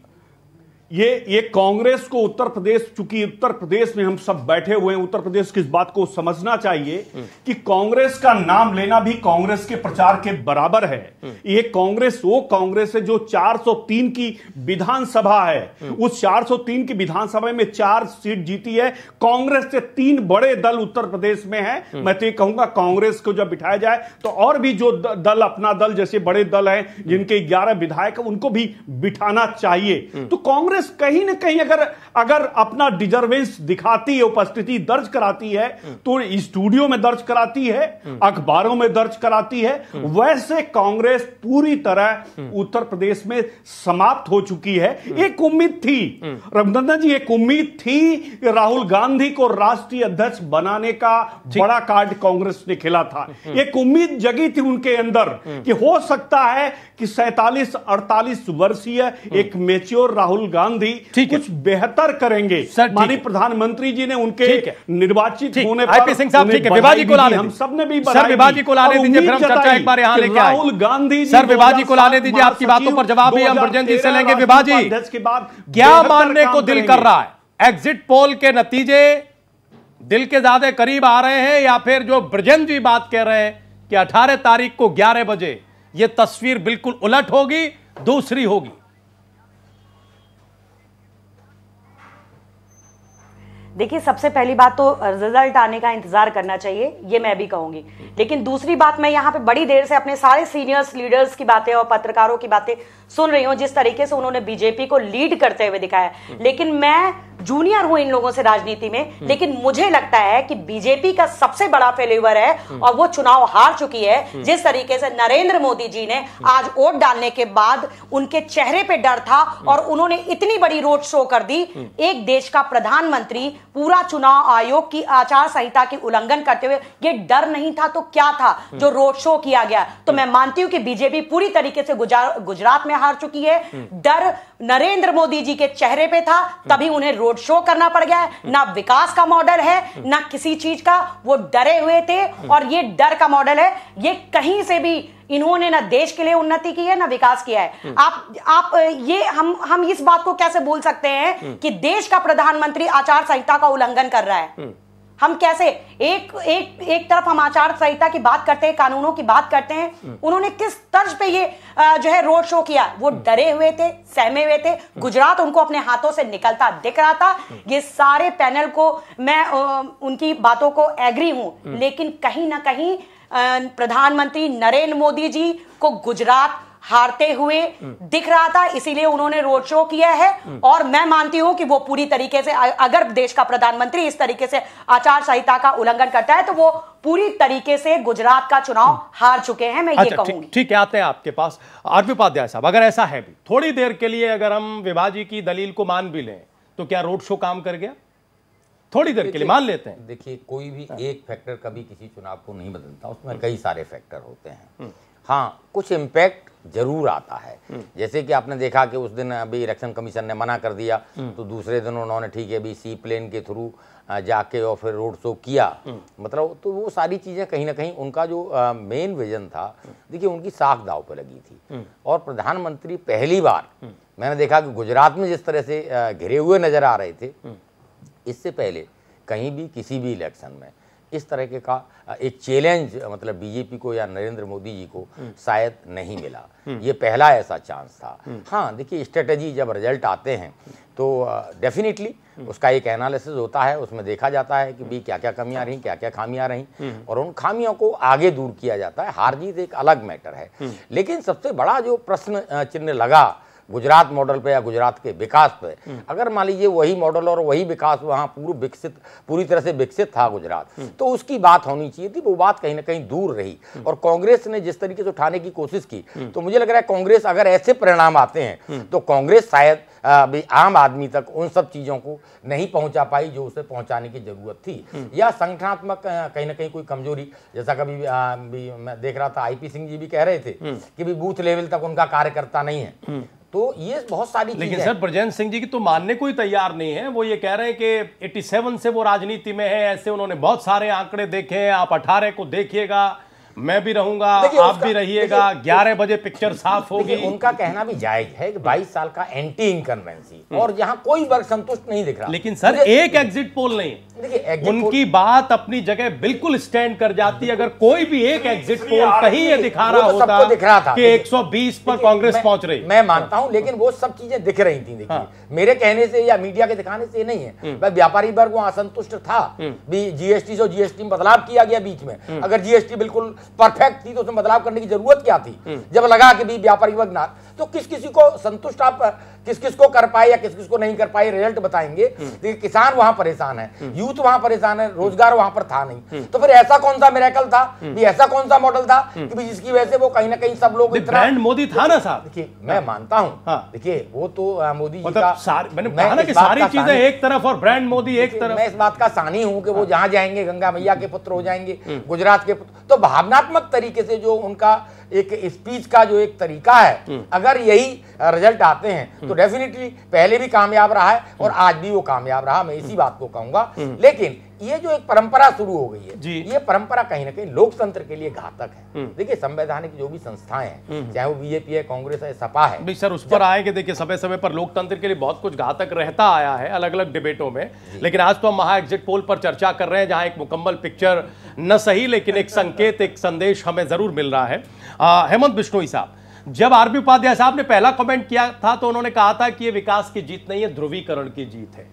ये ये कांग्रेस को उत्तर प्रदेश, चूँकि उत्तर प्रदेश में हम सब बैठे हुए हैं, उत्तर प्रदेश की इस बात को समझना चाहिए कि कांग्रेस का नाम लेना भी कांग्रेस के प्रचार के बराबर है। ये कांग्रेस, वो कांग्रेस है जो 403 की विधानसभा है। उस 403 की विधानसभा में चार सीट जीती है। कांग्रेस से तीन बड़े दल उत्तर प्रदेश में है। मैं तो ये कहूँगा, कांग्रेस को जब बिठाया जाए तो और भी जो दल, अपना दल जैसे बड़े दल है, जिनके ग्यारह विधायक उनको भी बिठाना चाहिए। तो कांग्रेस कांग्रेस कहीं ना कहीं अगर अगर अपना डिजर्वेंस दिखाती है उपस्थिति दर्ज कराती है तो स्टूडियो में दर्ज कराती है अखबारों में दर्ज कराती है वैसे कांग्रेस पूरी तरह उत्तर प्रदेश में समाप्त हो चुकी है। एक उम्मीद थी रघुनंदन जी एक उम्मीद थी राहुल गांधी को राष्ट्रीय अध्यक्ष बनाने का बड़ा कार्ड कांग्रेस ने खेला था। एक उम्मीद जगी थी उनके अंदर कि हो सकता है कि सैतालीस अड़तालीस वर्षीय एक मेच्योर राहुल गांधी गांधी कुछ बेहतर करेंगे। माननीय प्रधानमंत्री जी ने उनके निर्वाचित होने पर सिंह साहब ठीक है। विभाजी को लाने हम सबने भी सर विभाजी को लाने दीजिए फिर हम चर्चा एक बार यहाँ लेके राहुल गांधी सर विभाजी को लाने दीजिए आपकी बातों पर जवाब भी हम ब्रजन जी से लेंगे विभाजी के बाद क्या मानने को दिल कर रहा है? एग्जिट पोल के नतीजे दिल के ज़्यादा करीब आ रहे हैं या फिर जो ब्रजन जी बात कह रहे हैं कि 18 तारीख को 11 बजे यह तस्वीर बिल्कुल उलट होगी दूसरी होगी। देखिए, सबसे पहली बात तो रिज़ल्ट आने का इंतज़ार करना चाहिए, ये मैं भी कहूँगी। लेकिन दूसरी बात, मैं यहाँ पे बड़ी देर से अपने सारे सीनियर्स लीडर्स की बातें और पत्रकारों की बातें सुन रही हूँ जिस तरीके से उन्होंने बीजेपी को लीड करते हुए दिखाया लेकिन मैं जूनियर हूँ इन लोगों से राजनीति में हम्म। लेकिन मुझे लगता है कि बीजेपी का सबसे बड़ा फेल्यूवर है हम्म। और वो चुनाव हार चुकी है हम्म। जिस तरीके से नरेंद्र मोदी जी ने आज वोट डालने के बाद उनके चेहरे पे डर था और उन्होंने इतनी बड़ी रोड शो कर दी। एक देश का प्रधानमंत्री पूरा चुनाव आयोग की आचार संहिता की उल्लंघन करते हुए ये डर नहीं था तो क्या था जो रोड शो किया गया? तो मैं मानती हूँ कि बीजेपी पूरी तरीके से गुजरात में हार चुकी है। डर नरेंद्र मोदी जी के चेहरे पे था, तभी उन्हें रोड शो करना पड़ गया है। ना विकास का मॉडल है, ना किसी चीज़ का, वो डरे हुए थे। और ये डर का मॉडल है, ये कहीं से भी इन्होंने ना देश के लिए उन्नति की है, ना विकास किया है। आप आप, ये हम हम इस बात को कैसे बोल सकते हैं कि देश का प्रधानमंत्री आचार संहिता का उल्लंघन कर रहा है? हम कैसे? एक एक एक तरफ़ हम आचार संहिता की बात करते हैं कानूनों की बात करते हैं। उन्होंने किस तर्ज पे ये जो है रोड शो किया? वो डरे हुए थे सहमे हुए थे। गुजरात उनको अपने हाथों से निकलता दिख रहा था। ये सारे पैनल को मैं उनकी बातों को एग्री हूँ। लेकिन कहीं ना कहीं प्रधानमंत्री नरेंद्र मोदी जी को गुजरात हारते हुए दिख रहा था इसीलिए उन्होंने रोड शो किया है। और मैं मानती हूँ कि वो पूरी तरीके से अगर देश का प्रधानमंत्री इस तरीके से आचार संहिता का उल्लंघन करता है तो वो पूरी तरीके से गुजरात का चुनाव हार चुके हैं मैं अच्छा, ये कहूँगी। ठीक है आते हैं आपके पास। आरपी उपाध्याय साहब अगर ऐसा है भी थोड़ी देर के लिए अगर हम विभाजी की दलील को मान भी लें तो क्या रोड शो काम कर गया? थोड़ी देर के लिए मान लेते हैं। देखिए कोई भी एक फैक्टर कभी किसी चुनाव को नहीं बदलता उसमें कई सारे फैक्टर होते हैं। हम्म। हाँ कुछ इम्पैक्ट ज़रूर आता है। जैसे कि आपने देखा कि उस दिन अभी इलेक्शन कमीशन ने मना कर दिया। तो दूसरे दिन उन्होंने ठीक है अभी सी प्लेन के थ्रू जाके और फिर रोड शो किया मतलब तो वो सारी चीज़ें कहीं ना कहीं उनका जो मेन विजन था, देखिए उनकी साख दाव पर लगी थी और प्रधानमंत्री पहली बार, मैंने देखा कि गुजरात में जिस तरह से घिरे हुए नज़र आ रहे थे, इससे पहले कहीं भी किसी भी इलेक्शन में इस तरह के का एक चैलेंज मतलब बीजेपी को या नरेंद्र मोदी जी को शायद नहीं मिला। ये पहला ऐसा चांस था। हाँ देखिए स्ट्रेटजी जब रिज़ल्ट आते हैं तो डेफिनेटली उसका एक एनालिसिस होता है उसमें देखा जाता है कि भी क्या क्या कमियाँ रही क्या क्या खामियाँ रही और उन खामियों को आगे दूर किया जाता है। हार जीत एक अलग मैटर है। लेकिन सबसे बड़ा जो प्रश्न चिन्ह लगा गुजरात मॉडल पे या गुजरात के विकास पे। हम्म। अगर मान लीजिए वही मॉडल और वही विकास वहाँ पूर्व विकसित पूरी तरह से विकसित था गुजरात हम्म। तो उसकी बात होनी चाहिए थी वो बात कहीं ना कहीं दूर रही। हम्म। और कांग्रेस ने जिस तरीके से उठाने की कोशिश की तो मुझे लग रहा है कांग्रेस अगर ऐसे परिणाम आते हैं तो कांग्रेस शायद भी आम आदमी तक उन सब चीज़ों को नहीं पहुँचा पाई जो उसे पहुँचाने की ज़रूरत थी। या संगठनात्मक कहीं ना कहीं कोई कमज़ोरी जैसा कभी भी मैं देख रहा था आईपी सिंह जी भी कह रहे थे कि भी बूथ लेवल तक उनका कार्यकर्ता नहीं है। तो ये बहुत सारी लेकिन सर ब्रजेंद्र सिंह जी की तो मानने को ही तैयार नहीं है। वो ये कह रहे हैं कि 87 से वो राजनीति में है ऐसे उन्होंने बहुत सारे आंकड़े देखे हैं आप 18 को देखिएगा। मैं भी रहूँगा आप भी रहिएगा ग्यारह बजे पिक्चर साफ़ होगी। उनका कहना भी जायज़ है कि बाईस साल का एंटी इनकन्वेंसी हम्म। और यहाँ कोई वर्ग संतुष्ट नहीं दिख रहा। लेकिन सर एक एग्जिट पोल नहीं। देखिए उनकी बात अपनी जगह बिल्कुल स्टैंड कर जाती। अगर कोई भी एक एग्जिट पोल कहीं ये दिखा रहा तो होता दिख रहा था। कि 120 पर कांग्रेस पहुँच रही। मैं मानता हूँ लेकिन वो सब चीज़ें दिख रही थी देखिए। हाँ। मेरे कहने से या मीडिया के दिखाने से नहीं है। हम्म। व्यापारी वर्ग वो असंतुष्ट था। हम्म। जीएसटी से जीएसटी में बदलाव किया गया बीच में। अगर जीएसटी बिल्कुल परफेक्ट थी तो उसमें बदलाव करने की ज़रूरत क्या थी हम्म। जब लगा कि भी व्यापारी वर्ग ना तो किस किसी को संतुष्ट आप किस किस को कर पाए या किस किस को नहीं कर पाए रिज़ल्ट बताएँगे। हम्म। देखिए किसान वहाँ परेशान है। हम्म। यूथ वहाँ परेशान है रोज़गार वहाँ पर था नहीं। तो फिर ऐसा कौन सा मेरेकल था? भी ऐसा कौन सा मॉडल था कि जिसकी वजह से वो कहीं ना कहीं सब लोग ब्रांड मोदी था ना साहब। देखिए मैं मानता हूँ। हाँ। देखिए वो तो मोदी जी मतलब का मैंने सारी चीज़ें एक तरफ़ और ब्रांड मोदी एक तरफ़। मैं इस बात का सानी हूँ कि वो हाँ। जहाँ जाएँगे गंगा मैया के पुत्र हो जाएँगे गुजरात के पुत्र तो भावनात्मक तरीके से जो उनका एक स्पीच का जो एक तरीका है हम्म। अगर यही रिज़ल्ट आते हैं तो डेफिनेटली हम्म। पहले भी कामयाब रहा है और हम्म। आज भी वो कामयाब रहा मैं इसी बात को कहूँगा लेकिन ये जो एक परंपरा शुरू हो गई है जी। ये परंपरा कहीं ना कहीं लोकतंत्र के लिए घातक है। देखिए संवैधानिक जो भी संस्थाएँ हैं चाहे वो बीजेपी है कांग्रेस है सपा है। सर उस पर आएँगे देखिए समय समय पर लोकतंत्र के लिए बहुत कुछ घातक रहता आया है अलग अलग डिबेटों में। लेकिन आज तो हम महा एग्जिट पोल पर चर्चा कर रहे हैं जहाँ एक मुकम्मल पिक्चर न सही लेकिन एक संकेत एक संदेश हमें ज़रूर मिल रहा है। हेमंत बिश्नोई साहब जब आरबी उपाध्याय साहब ने पहला कमेंट किया था तो उन्होंने कहा था कि यह विकास की जीत नहीं है ध्रुवीकरण की जीत है।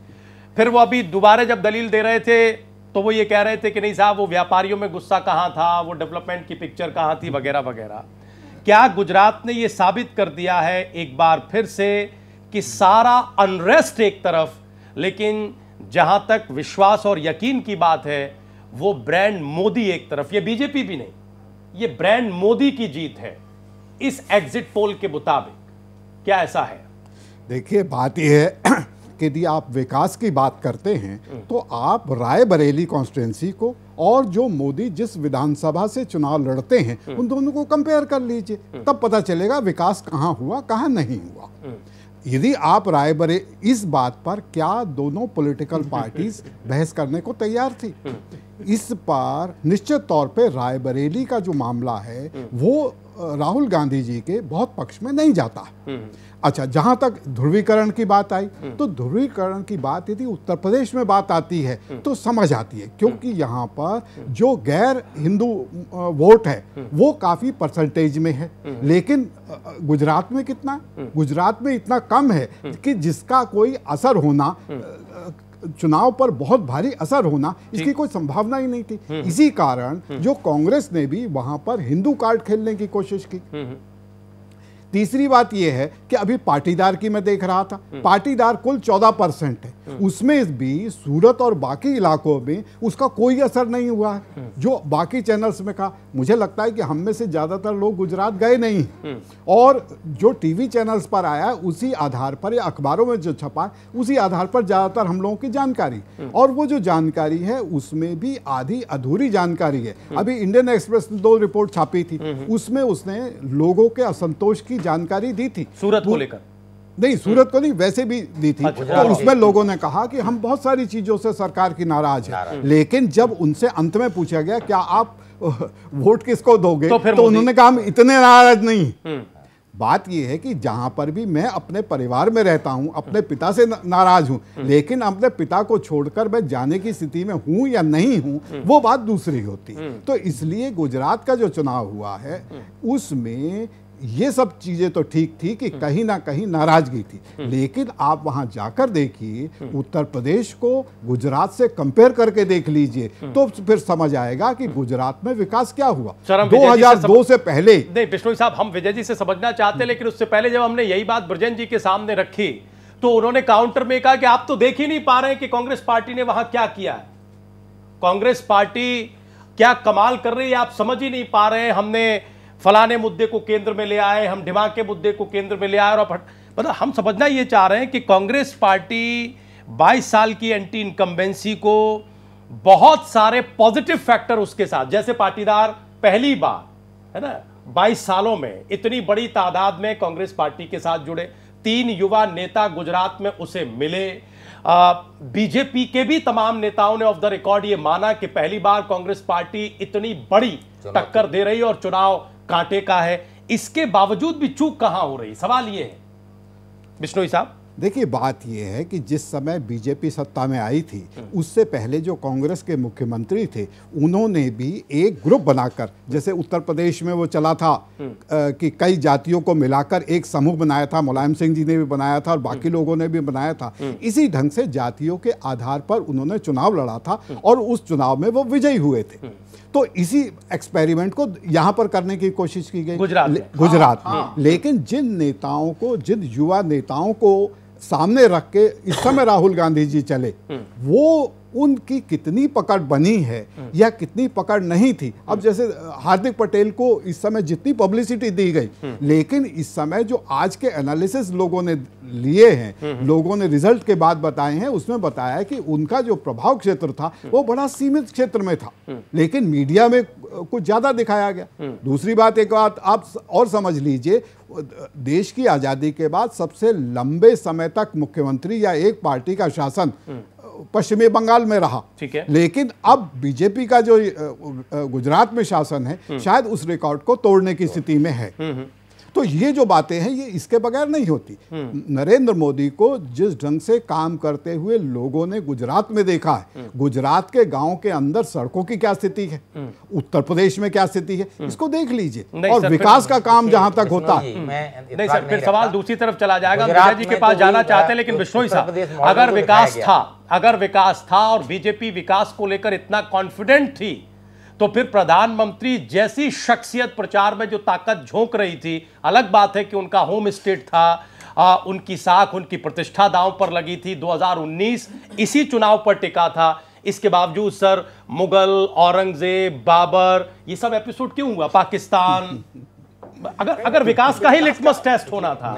फिर वो अभी दोबारा जब दलील दे रहे थे तो वो ये कह रहे थे कि नहीं साहब, वो व्यापारियों में गुस्सा कहाँ था, वो डेवलपमेंट की पिक्चर कहाँ थी, वगैरह वगैरह। क्या गुजरात ने ये साबित कर दिया है एक बार फिर से कि सारा अनरेस्ट एक तरफ़, लेकिन जहाँ तक विश्वास और यकीन की बात है, वो ब्रांड मोदी एक तरफ़, ये बीजेपी भी नहीं, ये ब्रांड मोदी की जीत है, इस एग्जिट पोल के मुताबिक। क्या ऐसा है? देखिए, बात यह है यदि आप विकास की बात करते हैं। तो आप रायबरेली कॉन्स्टिट्यूंसी को और जो मोदी जिस विधानसभा से चुनाव लड़ते हैं। उन दोनों को कंपेयर कर लीजिए। तब पता चलेगा विकास कहाँ हुआ, कहाँ नहीं हुआ यदि आप रायबरे, इस बात पर क्या दोनों पॉलिटिकल पार्टीज़ बहस करने को तैयार थी इस पर निश्चित तौर पे रायबरेली का जो मामला है, वो राहुल गांधी जी के बहुत पक्ष में नहीं जाता अच्छा जहाँ तक ध्रुवीकरण की बात आई तो ध्रुवीकरण की बात यदि उत्तर प्रदेश में बात आती है तो समझ आती है क्योंकि यहाँ पर जो गैर हिंदू वोट है वो काफ़ी परसेंटेज में है। लेकिन गुजरात में कितना? गुजरात में इतना कम है कि जिसका कोई असर होना चुनाव पर बहुत भारी असर होना इसकी कोई संभावना ही नहीं थी। हम्म। इसी कारण हम्म। जो कांग्रेस ने भी वहाँ पर हिंदू कार्ड खेलने की कोशिश की। हम्म, तीसरी बात यह है कि अभी पाटीदार की मैं देख रहा था। पाटीदार कुल चौदह परसेंट है। उसमें भी सूरत और बाकी इलाकों में उसका कोई असर नहीं हुआ है। जो बाकी चैनल्स में कहा मुझे लगता है कि हम में से ज़्यादातर लोग गुजरात गए नहीं और जो टीवी चैनल्स पर आया उसी आधार पर या अखबारों में जो छपा उसी आधार पर ज़्यादातर हम लोगों की जानकारी। और वो जो जानकारी है उसमें भी आधी अधूरी जानकारी है। अभी इंडियन एक्सप्रेस ने दो रिपोर्ट छापी थी। उसमें उसने लोगों के असंतोष की जानकारी दी थी। सूरत को लेकर। नहीं सूरत को नहीं वैसे भी दी थी। अच्छा, तो उसमें लोगों ने कहा कि हम बहुत सारी चीज़ों से सरकार की नाराज़ है। लेकिन जब उनसे अंत में पूछा गया क्या आप वोट किसको दोगे? तो, तो उन्होंने कहा हम इतने नाराज़ नहीं। हम्म। बात यह है कि जहाँ पर भी मैं अपने परिवार में रहता हूँ अपने पिता से नाराज़ हूँ हम्म। लेकिन अपने पिता को छोड़कर मैं जाने की स्थिति में हूँ या नहीं हूँ हम्म। वो बात दूसरी होती। तो इसलिए गुजरात का जो चुनाव हुआ है उसमें ये सब चीज़ें तो ठीक थी कि कहीं ना कहीं नाराज़गी थी। लेकिन आप वहाँ जाकर देखिए उत्तर प्रदेश को गुजरात से कंपेयर करके देख लीजिए तो फिर समझ आएगा कि गुजरात में विकास क्या हुआ। 2002 से पहले नहीं बिश्नोई साहब हम विजय जी से समझना चाहते लेकिन उससे पहले जब हमने यही बात ब्रजन जी के सामने रखी तो उन्होंने काउंटर में कहा कि आप तो देख ही नहीं पा रहे हैं कि कांग्रेस पार्टी ने वहाँ क्या किया है। कांग्रेस पार्टी क्या कमाल कर रही है आप समझ ही नहीं पा रहे हैं। हमने फलाने मुद्दे को केंद्र में ले आए हम दिमाग के मुद्दे को केंद्र में ले आए और मतलब हम समझना ये चाह रहे हैं कि कांग्रेस पार्टी 22 साल की एंटी इनकम्बेंसी को बहुत सारे पॉजिटिव फैक्टर उसके साथ जैसे पाटीदार पहली बार है ना? 22 सालों में इतनी बड़ी तादाद में कांग्रेस पार्टी के साथ जुड़े तीन युवा नेता गुजरात में उसे मिले। बीजेपी के भी तमाम नेताओं ने ऑफ़ द रिकॉर्ड ये माना कि पहली बार कांग्रेस पार्टी इतनी बड़ी टक्कर दे रही और चुनाव कांटे का है इसके बावजूद भी चूक कहाँ हो रही? सवाल यह है। बिश्नोई साहब। देखिए बात यह है कि जिस समय बीजेपी सत्ता में आई थी उससे पहले जो कांग्रेस के मुख्यमंत्री थे उन्होंने भी एक ग्रुप बनाकर जैसे उत्तर प्रदेश में वो चला था आ, कि कई जातियों को मिलाकर एक समूह बनाया था मुलायम सिंह जी ने भी बनाया था और बाकी लोगों ने भी बनाया था। इसी ढंग से जातियों के आधार पर उन्होंने चुनाव लड़ा था और उस चुनाव में वो विजयी हुए थे। तो इसी एक्सपेरिमेंट को यहाँ पर करने की कोशिश की गई गुजरात गुजरात हाँ, हाँ। लेकिन जिन नेताओं को जिन युवा नेताओं को सामने रख के इस समय राहुल गांधी जी चले हम्म। वो उनकी कितनी पकड़ बनी है या कितनी पकड़ नहीं थी। अब जैसे हार्दिक पटेल को इस समय जितनी पब्लिसिटी दी गई लेकिन इस समय जो आज के एनालिसिस लोगों ने लिए हैं लोगों ने रिज़ल्ट के बाद बताए हैं उसमें बताया कि उनका जो प्रभाव क्षेत्र था वो बड़ा सीमित क्षेत्र में था। लेकिन मीडिया में कुछ ज़्यादा दिखाया गया। दूसरी बात एक बात आप और समझ लीजिए देश की आज़ादी के बाद सबसे लंबे समय तक मुख्यमंत्री या एक पार्टी का शासन पश्चिमी बंगाल में रहा ठीक है लेकिन अब बीजेपी का जो गुजरात में शासन है हम्म। शायद उस रिकॉर्ड को तोड़ने की स्थिति में है हम्म, हम्म। तो ये जो बातें हैं ये इसके बगैर नहीं होती। हम्म। नरेंद्र मोदी को जिस ढंग से काम करते हुए लोगों ने गुजरात में देखा है हम्म। गुजरात के गाँव के अंदर सड़कों की क्या स्थिति है? हम्म। उत्तर प्रदेश में क्या स्थिति है? इसको देख लीजिए। और विकास का काम जहाँ तक होता है। नहीं सर फिर सवाल दूसरी तरफ़ चला जाएगा। जी के पास जाना चाहते हैं लेकिन बिश्नोई साहब अगर विकास था अगर विकास था और बीजेपी विकास को लेकर इतना कॉन्फिडेंट थी तो फिर प्रधानमंत्री जैसी शख्सियत प्रचार में जो ताकत झोंक रही थी अलग बात है कि उनका होम स्टेट था आ, उनकी साख उनकी प्रतिष्ठा दांव पर लगी थी 2019 इसी चुनाव पर टिका था। इसके बावजूद सर मुगल औरंगज़ेब बाबर ये सब एपिसोड क्यों हुआ? पाकिस्तान? अगर अगर विकास का ही लिटमस टेस्ट होना था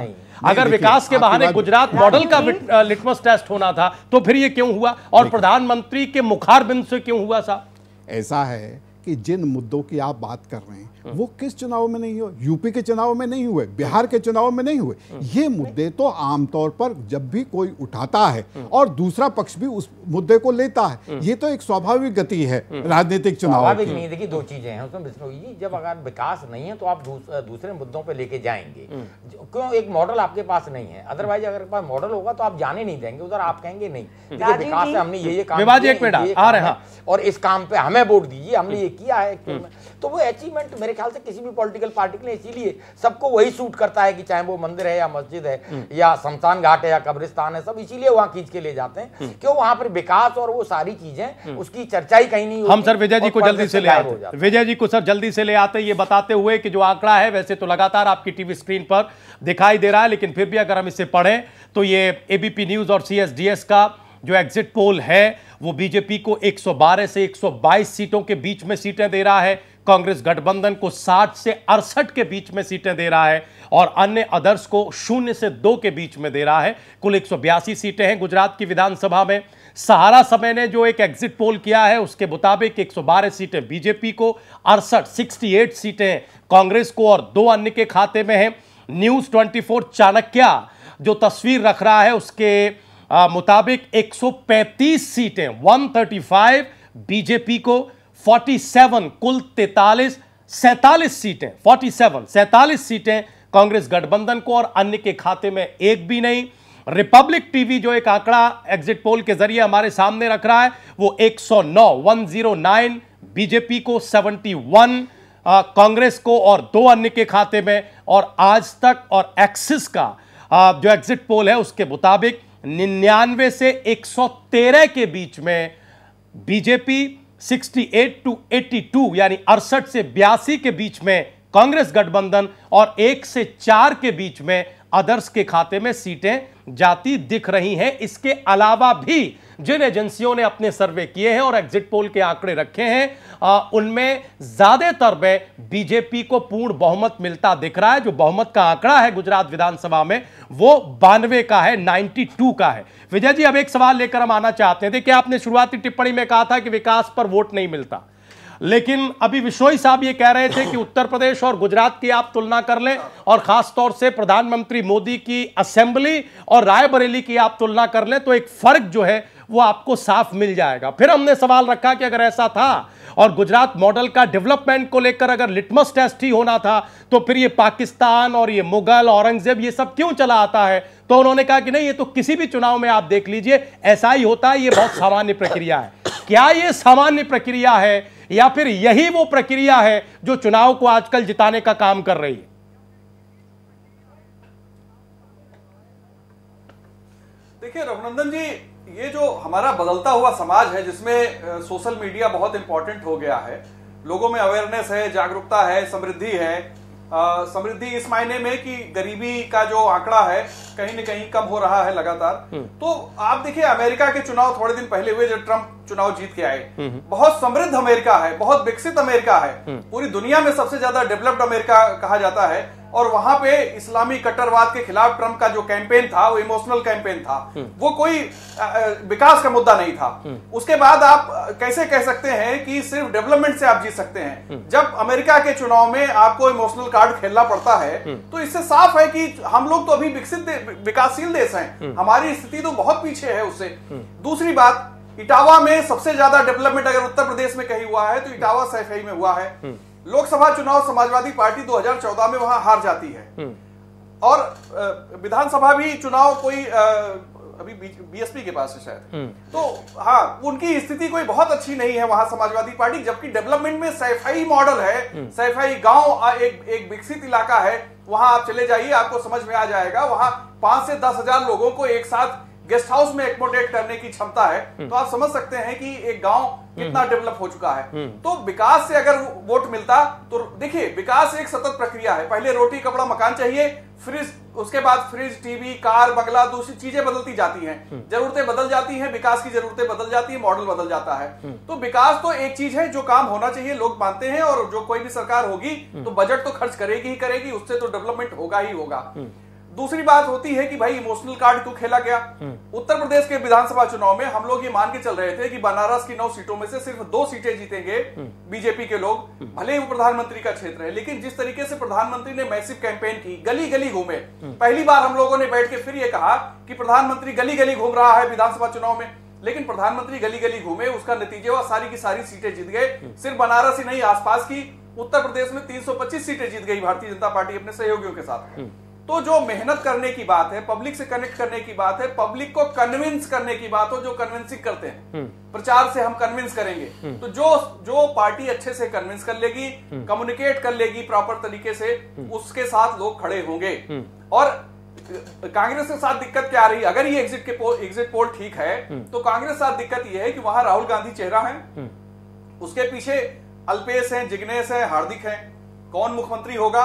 अगर विकास के बहाने गुजरात मॉडल का लिटमस टेस्ट होना था तो फिर ये क्यों हुआ? और प्रधानमंत्री के मुखार बिंद से क्यों हुआ साहब? ऐसा है कि जिन मुद्दों की आप बात कर रहे हैं वो किस चुनाव में नहीं हुए? यूपी के चुनाव में नहीं हुए बिहार के चुनाव में नहीं हुए। ये मुद्दे तो आमतौर पर जब भी कोई उठाता है और दूसरा पक्ष भी उस मुद्दे को लेता है ये तो एक स्वाभाविक गति है राजनीतिक चुनाव स्वाभाविक नहीं देखिए दो चीज़ें हैं उसमें बिश्नोई जी जब अगर विकास नहीं है तो आप दूसरे मुद्दों पर लेके जाएँगे। क्यों एक मॉडल आपके पास नहीं है? अदरवाइज़ अगर पास मॉडल होगा तो आप जाने नहीं देंगे उधर आप कहेंगे नहीं। देखिए विकास हमने ये ये काम एक आ रहे हैं और इस काम पे हमें वोट दीजिए हमने ये किया है तो वो अचीवमेंट मेरे ख्याल से किसी भी पॉलिटिकल पार्टी के लिए इसीलिए सबको वही सूट करता है कि चाहे वो मंदिर है या मस्जिद है हम्म। या शमशान घाट है या कब्रिस्तान है सब इसीलिए वहाँ खींच के ले जाते हैं हम्म। क्यों वहाँ पर विकास और वो सारी चीज़ें हम्म। उसकी चर्चा ही कहीं नहीं हम सर विजय जी को जल्दी से ले आते विजय जी को सर जल्दी से ले आते ये बताते हुए कि जो आंकड़ा है वैसे तो लगातार आपकी टीवी स्क्रीन पर दिखाई दे रहा है लेकिन फिर भी अगर हम इसे पढ़ें तो ये एबीपी न्यूज़ और सीएसडीएस का जो एग्जिट पोल है, वो बीजेपी को 112 से 122 सीटों के बीच में सीटें दे रहा है। कांग्रेस गठबंधन को 60 से अड़सठ के बीच में सीटें दे रहा है और अन्य अदर्स को शून्य से दो के बीच में दे रहा है। कुल एक सौ बयासी सीटें हैं गुजरात की विधानसभा में। सहारा समय ने जो एक एग्जिट पोल किया है, उसके मुताबिक 112 सीटें बीजेपी को, अड़सठ 68 सीटें कांग्रेस को और दो अन्य के खाते में है। न्यूज़ 24 चाणक्य जो तस्वीर रख रहा है, उसके मुताबिक 135 सीटें 135 बीजेपी को 47 कुल 43 सैतालीस सीटें 47 सैतालीस सीटें कांग्रेस गठबंधन को और अन्य के खाते में एक भी नहीं। रिपब्लिक टीवी जो एक आंकड़ा एग्जिट पोल के ज़रिए हमारे सामने रख रहा है वो 109 109 बीजेपी को 71 कांग्रेस को और दो अन्य के खाते में। और आज तक और एक्सिस का आ, जो एग्जिट पोल है उसके मुताबिक निन्यानवे से 113 के बीच में बीजेपी 68 टू 82 यानी अड़सठ से बयासी के बीच में कांग्रेस गठबंधन और एक से चार के बीच में अदर्स के खाते में सीटें जाती दिख रही हैं। इसके अलावा भी जिन एजेंसियों ने अपने सर्वे किए हैं और एग्जिट पोल के आंकड़े रखे हैं उनमें ज़्यादातर में बीजेपी को पूर्ण बहुमत मिलता दिख रहा है। जो बहुमत का आंकड़ा है गुजरात विधानसभा में, वो बानवे का है 92 का है। विजय जी, अब एक सवाल लेकर हम आना चाहते हैं देखिए आपने शुरुआती टिप्पणी में कहा था कि विकास पर वोट नहीं मिलता। लेकिन अभी विश्नोई साहब ये कह रहे थे कि उत्तर प्रदेश और गुजरात की आप तुलना कर लें और खास तौर से प्रधानमंत्री मोदी की असेंबली और रायबरेली की आप तुलना कर लें तो एक फ़र्क जो है वो आपको साफ़ मिल जाएगा। फिर हमने सवाल रखा कि अगर ऐसा था और गुजरात मॉडल का डेवलपमेंट को लेकर अगर लिटमस टेस्ट ही होना था तो फिर ये पाकिस्तान और ये मुगल, औरंगज़ेब, ये सब क्यों चला आता है? तो उन्होंने कहा कि नहीं, ये तो किसी भी चुनाव में आप देख लीजिए, ऐसा ही होता है, ये बहुत सामान्य प्रक्रिया है। क्या ये सामान्य प्रक्रिया है? या फिर यही वो प्रक्रिया है जो चुनाव को आजकल जिताने का काम कर रही है? देखिए, रघुनंदन जी, ये जो हमारा बदलता हुआ समाज है, जिसमें सोशल मीडिया बहुत इंपॉर्टेंट हो गया है, लोगों में अवेयरनेस है, जागरूकता है, समृद्धि है समृद्धि इस मायने में कि गरीबी का जो आंकड़ा है कहीं न कहीं कम हो रहा है लगातार। हम्म। तो आप देखिए अमेरिका के चुनाव थोड़े दिन पहले हुए जब ट्रंप चुनाव जीत के आए। हम्म, हम्म। बहुत समृद्ध अमेरिका है बहुत विकसित अमेरिका है। पूरी दुनिया में सबसे ज़्यादा डेवलप्ड अमेरिका कहा जाता है। और वहाँ पे इस्लामी कट्टरवाद के खिलाफ ट्रंप का जो कैंपेन था वो इमोशनल कैंपेन था हम्म। वो कोई विकास का मुद्दा नहीं था। हम्म। उसके बाद आप कैसे कह सकते हैं कि सिर्फ़ डेवलपमेंट से आप जीत सकते हैं। हम्म। जब अमेरिका के चुनाव में आपको इमोशनल कार्ड खेलना पड़ता है तो इससे साफ़ है कि हम लोग तो अभी विकसित विकासशील देश हैं। हमारी स्थिति तो बहुत पीछे है उससे। दूसरी बात इटावा में सबसे ज़्यादा डेवलपमेंट अगर उत्तर प्रदेश में कहीं हुआ है तो इटावा सैफई में हुआ है। लोकसभा चुनाव समाजवादी पार्टी 2014 में वहाँ हार जाती है हम्म। और विधानसभा भी चुनाव कोई अभी बीएसपी के पास है शायद हम्म। तो हाँ उनकी स्थिति कोई बहुत अच्छी नहीं है वहाँ समाजवादी पार्टी जबकि डेवलपमेंट में सैफाई मॉडल है हम्म। सैफाई गाँव एक एक विकसित इलाका है वहाँ आप चले जाइए आपको समझ में आ जाएगा वहाँ पाँच से दस हज़ार लोगों को एक साथ गेस्ट हाउस में एकोमोडेट करने की क्षमता है हम्म। तो आप समझ सकते हैं कि एक गाँव कितना डेवलप हम्म। हो चुका है। हम्म। तो विकास से अगर वोट मिलता तो देखिए विकास एक सतत प्रक्रिया है। पहले रोटी कपड़ा मकान चाहिए फ्रिज उसके बाद फ्रिज टीवी कार बंगला दूसरी चीज़ें बदलती जाती हैं। जरूरतें बदल जाती हैं विकास की जरूरतें बदल जाती है मॉडल बदल जाता है। तो विकास तो एक चीज़ है जो काम होना चाहिए लोग मानते हैं और जो कोई भी सरकार होगी तो बजट तो खर्च करेगी ही करेगी उससे तो डेवलपमेंट होगा ही होगा। दूसरी बात होती है कि भाई इमोशनल कार्ड क्यों खेला गया? उत्तर प्रदेश के विधानसभा चुनाव में हम लोग ये मान के चल रहे थे कि बनारस की नौ सीटों में से सिर्फ़ दो सीटें जीतेंगे बीजेपी के लोग भले ही वो प्रधानमंत्री का क्षेत्र है लेकिन जिस तरीके से प्रधानमंत्री ने मैसिव कैंपेन की गली गली घूमे पहली बार हम लोगों ने बैठ के फिर ये कहा कि प्रधानमंत्री गली गली घूम रहा है विधानसभा चुनाव में। लेकिन प्रधानमंत्री गली गली घूमे उसका नतीजे और सारी की सारी सीटें जीत गए। सिर्फ़ बनारस ही नहीं आसपास की उत्तर प्रदेश में 325 सीटें जीत गई भारतीय जनता पार्टी अपने सहयोगियों के साथ। तो जो मेहनत करने की बात है पब्लिक से कनेक्ट करने की बात है पब्लिक को कन्विंस करने की बात हो जो कन्विंसिंग करते हैं। प्रचार से हम कन्विंस करेंगे। तो जो जो पार्टी अच्छे से कन्विंस कर लेगी कम्युनिकेट कर लेगी प्रॉपर तरीके से उसके साथ लोग खड़े होंगे। और कांग्रेस के साथ दिक्कत क्या आ रही है? अगर ये एग्जिट के पोल एग्जिट पोल ठीक है तो कांग्रेस के साथ दिक्कत ये है कि वहाँ राहुल गांधी चेहरा है। उसके पीछे अल्पेश हैं जिग्नेश हैं हार्दिक हैं। कौन मुख्यमंत्री होगा?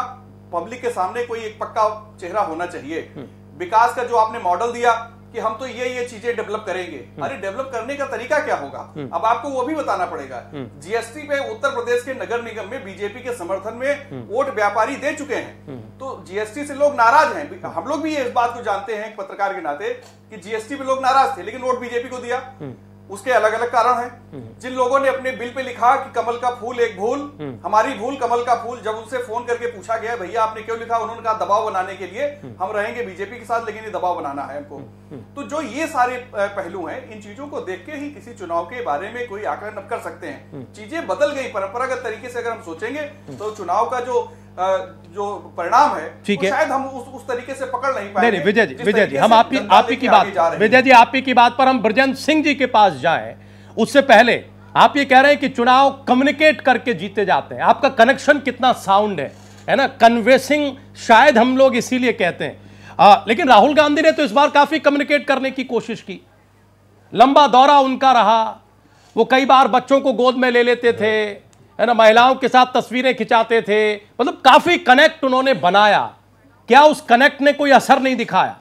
पब्लिक के सामने कोई एक पक्का चेहरा होना चाहिए। विकास का जो आपने मॉडल दिया कि हम तो ये ये चीज़ें डेवलप करेंगे। अरे डेवलप करने का तरीका क्या होगा? अब आपको वो भी बताना पड़ेगा। जीएसटी पे उत्तर प्रदेश के नगर निगम में बीजेपी के समर्थन में वोट व्यापारी दे चुके हैं। तो जीएसटी से लोग नाराज़ हैं। हम लोग भी इस बात को जानते हैं पत्रकार के नाते कि जीएसटी पे लोग नाराज़ थे लेकिन वोट बीजेपी को दिया। उसके अलग अलग कारण हैं। जिन लोगों ने अपने बिल पे लिखा कि कमल का फूल एक भूल हमारी भूल कमल का फूल जब उनसे फ़ोन करके पूछा गया भैया आपने क्यों लिखा? उन्होंने कहा दबाव बनाने के लिए हम रहेंगे बीजेपी के साथ लेकिन ये दबाव बनाना है हमको। तो जो ये सारे पहलू हैं इन चीज़ों को देख के ही किसी चुनाव के बारे में कोई आकलन कर सकते हैं। चीज़ें बदल गई परंपरागत तरीके से अगर हम सोचेंगे तो चुनाव का जो जो परिणाम है ठीक है। शायद हम उस उस तरीके से पकड़ नहीं पाएँगे नहीं विजय जी विजय जी हम आप ही आप ही की बात विजय जी आप ही। की बात पर हम ब्रजेंद्र सिंह जी के पास जाएँ। उससे पहले आप ये कह रहे हैं कि चुनाव कम्युनिकेट करके जीते जाते हैं। आपका कनेक्शन कितना साउंड है है ना? कन्वेसिंग शायद हम लोग इसीलिए कहते हैं। आ, लेकिन राहुल गांधी ने तो इस बार काफ़ी कम्युनिकेट करने की कोशिश की। लंबा दौरा उनका रहा। वो कई बार बच्चों को गोद में ले लेते थे। है ना महिलाओं के साथ तस्वीरें खिंचाते थे। मतलब काफ़ी कनेक्ट उन्होंने बनाया। क्या उस कनेक्ट ने कोई असर नहीं दिखाया?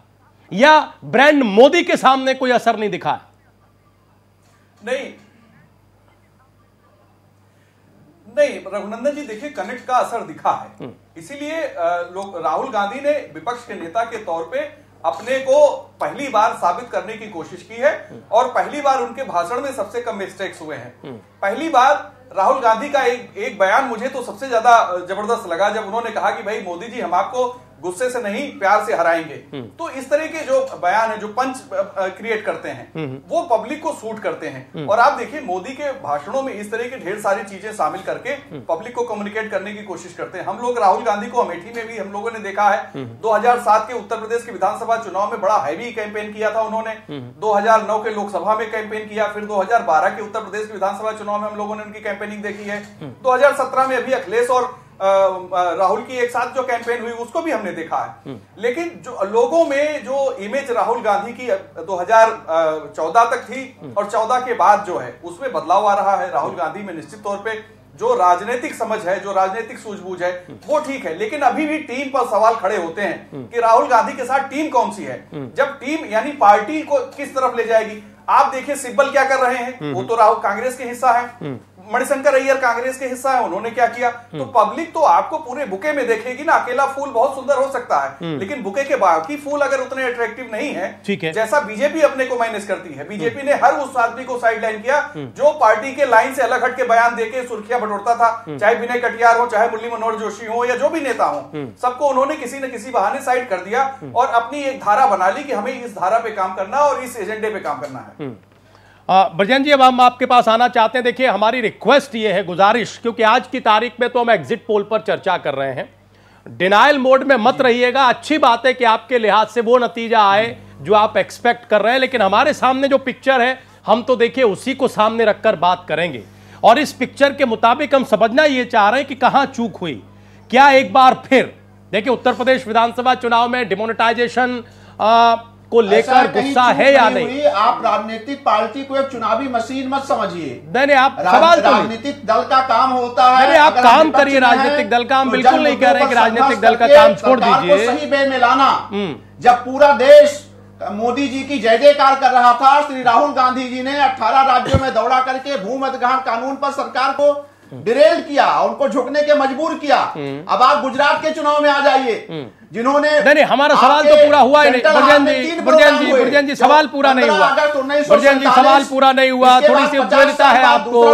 या ब्रांड मोदी के सामने कोई असर नहीं दिखाया? नहीं। नहीं रघुनंदन जी देखिए कनेक्ट का असर दिखा है। हम्म। इसीलिए लोग राहुल गांधी ने विपक्ष के नेता के तौर पे अपने को पहली बार साबित करने की कोशिश की है हम्म। और पहली बार उनके भाषण में सबसे कम मिस्टेक्स हुए हैं। हम्म। पहली बार राहुल गांधी का एक एक बयान मुझे तो सबसे ज़्यादा ज़बरदस्त लगा जब उन्होंने कहा कि भाई मोदी जी, हम आपको गुस्से से नहीं प्यार से हराएँगे। हम्म। तो इस तरह के जो बयान है जो पंच क्रिएट करते हैं हम्म। वो पब्लिक को सूट करते हैं। हम्म। और आप देखिए मोदी के भाषणों में इस तरह की ढेर सारी चीज़ें शामिल करके पब्लिक को कम्युनिकेट करने की कोशिश करते हैं। हम लोग राहुल गांधी को अमेठी में भी हम लोगों ने देखा है। 2007 के उत्तर प्रदेश के विधानसभा चुनाव में बड़ा हैवी कैंपेन किया था उन्होंने। 2009 के लोकसभा में कैंपेन किया फिर 2012 के उत्तर प्रदेश के विधानसभा चुनाव में हम लोगों ने उनकी कैंपेनिंग देखी है। 2017 में अभी अखिलेश और राहुल की एक साथ जो कैंपेन हुई उसको भी हमने देखा है। हम्म। लेकिन जो लोगों में जो इमेज राहुल गांधी की 2014 तक थी हम्म। और 14 के बाद जो है उसमें बदलाव आ रहा है राहुल गांधी में निश्चित तौर पे। जो राजनीतिक समझ है जो राजनीतिक सूझबूझ है हम्म। वो ठीक है लेकिन अभी भी टीम पर सवाल खड़े होते हैं कि राहुल गांधी के साथ टीम कौन सी है? जब टीम यानी पार्टी को किस तरफ़ ले जाएगी? आप देखिए सिब्बल क्या कर रहे हैं। वो तो राहुल कांग्रेस के हिस्सा है। मणिशंकर अय्यर कांग्रेस के हिस्सा है उन्होंने क्या किया? तो पब्लिक हम्म। तो आपको पूरे बुके में देखेगी ना अकेला फूल बहुत सुंदर हो सकता है हम्म। लेकिन बुके के बाकी फूल अगर उतने अट्रैक्टिव नहीं है ठीक है। जैसा बीजेपी अपने को मैनेज करती है। बीजेपी ने हर उस आदमी को साइड लाइन किया हम्म। जो पार्टी के लाइन से अलग हट के बयान देके सुर्खियाँ बटोरता था चाहे विनय कटियार हो चाहे मुरली मनोहर जोशी हो या जो भी नेता हो सबको उन्होंने किसी न किसी बहाने साइड कर दिया और अपनी एक धारा बना ली कि हमें इस धारा पे काम करना और इस एजेंडे पे काम करना है। ब्रजन जी, अब हम आपके पास आना चाहते हैं। देखिए, हमारी रिक्वेस्ट ये है गुजारिश, क्योंकि आज की तारीख में तो हम एग्जिट पोल पर चर्चा कर रहे हैं। डिनाइल मोड में मत रहिएगा। अच्छी बात है कि आपके लिहाज से वो नतीजा आए जो आप एक्सपेक्ट कर रहे हैं, लेकिन हमारे सामने जो पिक्चर है, हम तो देखिए उसी को सामने रखकर बात करेंगे। और इस पिक्चर के मुताबिक हम समझना ये चाह रहे हैं कि कहाँ चूक हुई। क्या एक बार फिर, देखिए, उत्तर प्रदेश विधानसभा चुनाव में डिमोनेटाइजेशन को लेकर गुस्सा है या नहीं आप राजनीतिक पार्टी को एक चुनावी मशीन मत समझिए। नहीं नहीं आप सवाल तो राजनीतिक दल का काम होता है। आप काम करिए राजनीतिक दल का हम तो बिल्कुल नहीं कह रहे कि राजनीतिक दल का काम छोड़ दीजिए। सही वे में लाना। हम्म। जब पूरा देश मोदी जी की जय जयकार कर रहा था श्री राहुल गांधी जी ने 18 राज्यों में दौड़ा करके भूमि अधिग्रहण कानून पर सरकार को डिरेल किया उनको झुकने के मजबूर किया। अब आप गुजरात के चुनाव में आ जाइए। जिन्होंने नहीं नहीं हमारा सवाल तो पूरा हुआ ही नहीं। ब्रजन जी ब्रजन जी ब्रजेन जी सवाल पूरा नहीं हुआ। ब्रजेन जी सवाल पूरा नहीं हुआ। थोड़ी सी उपयोगिता है आपको।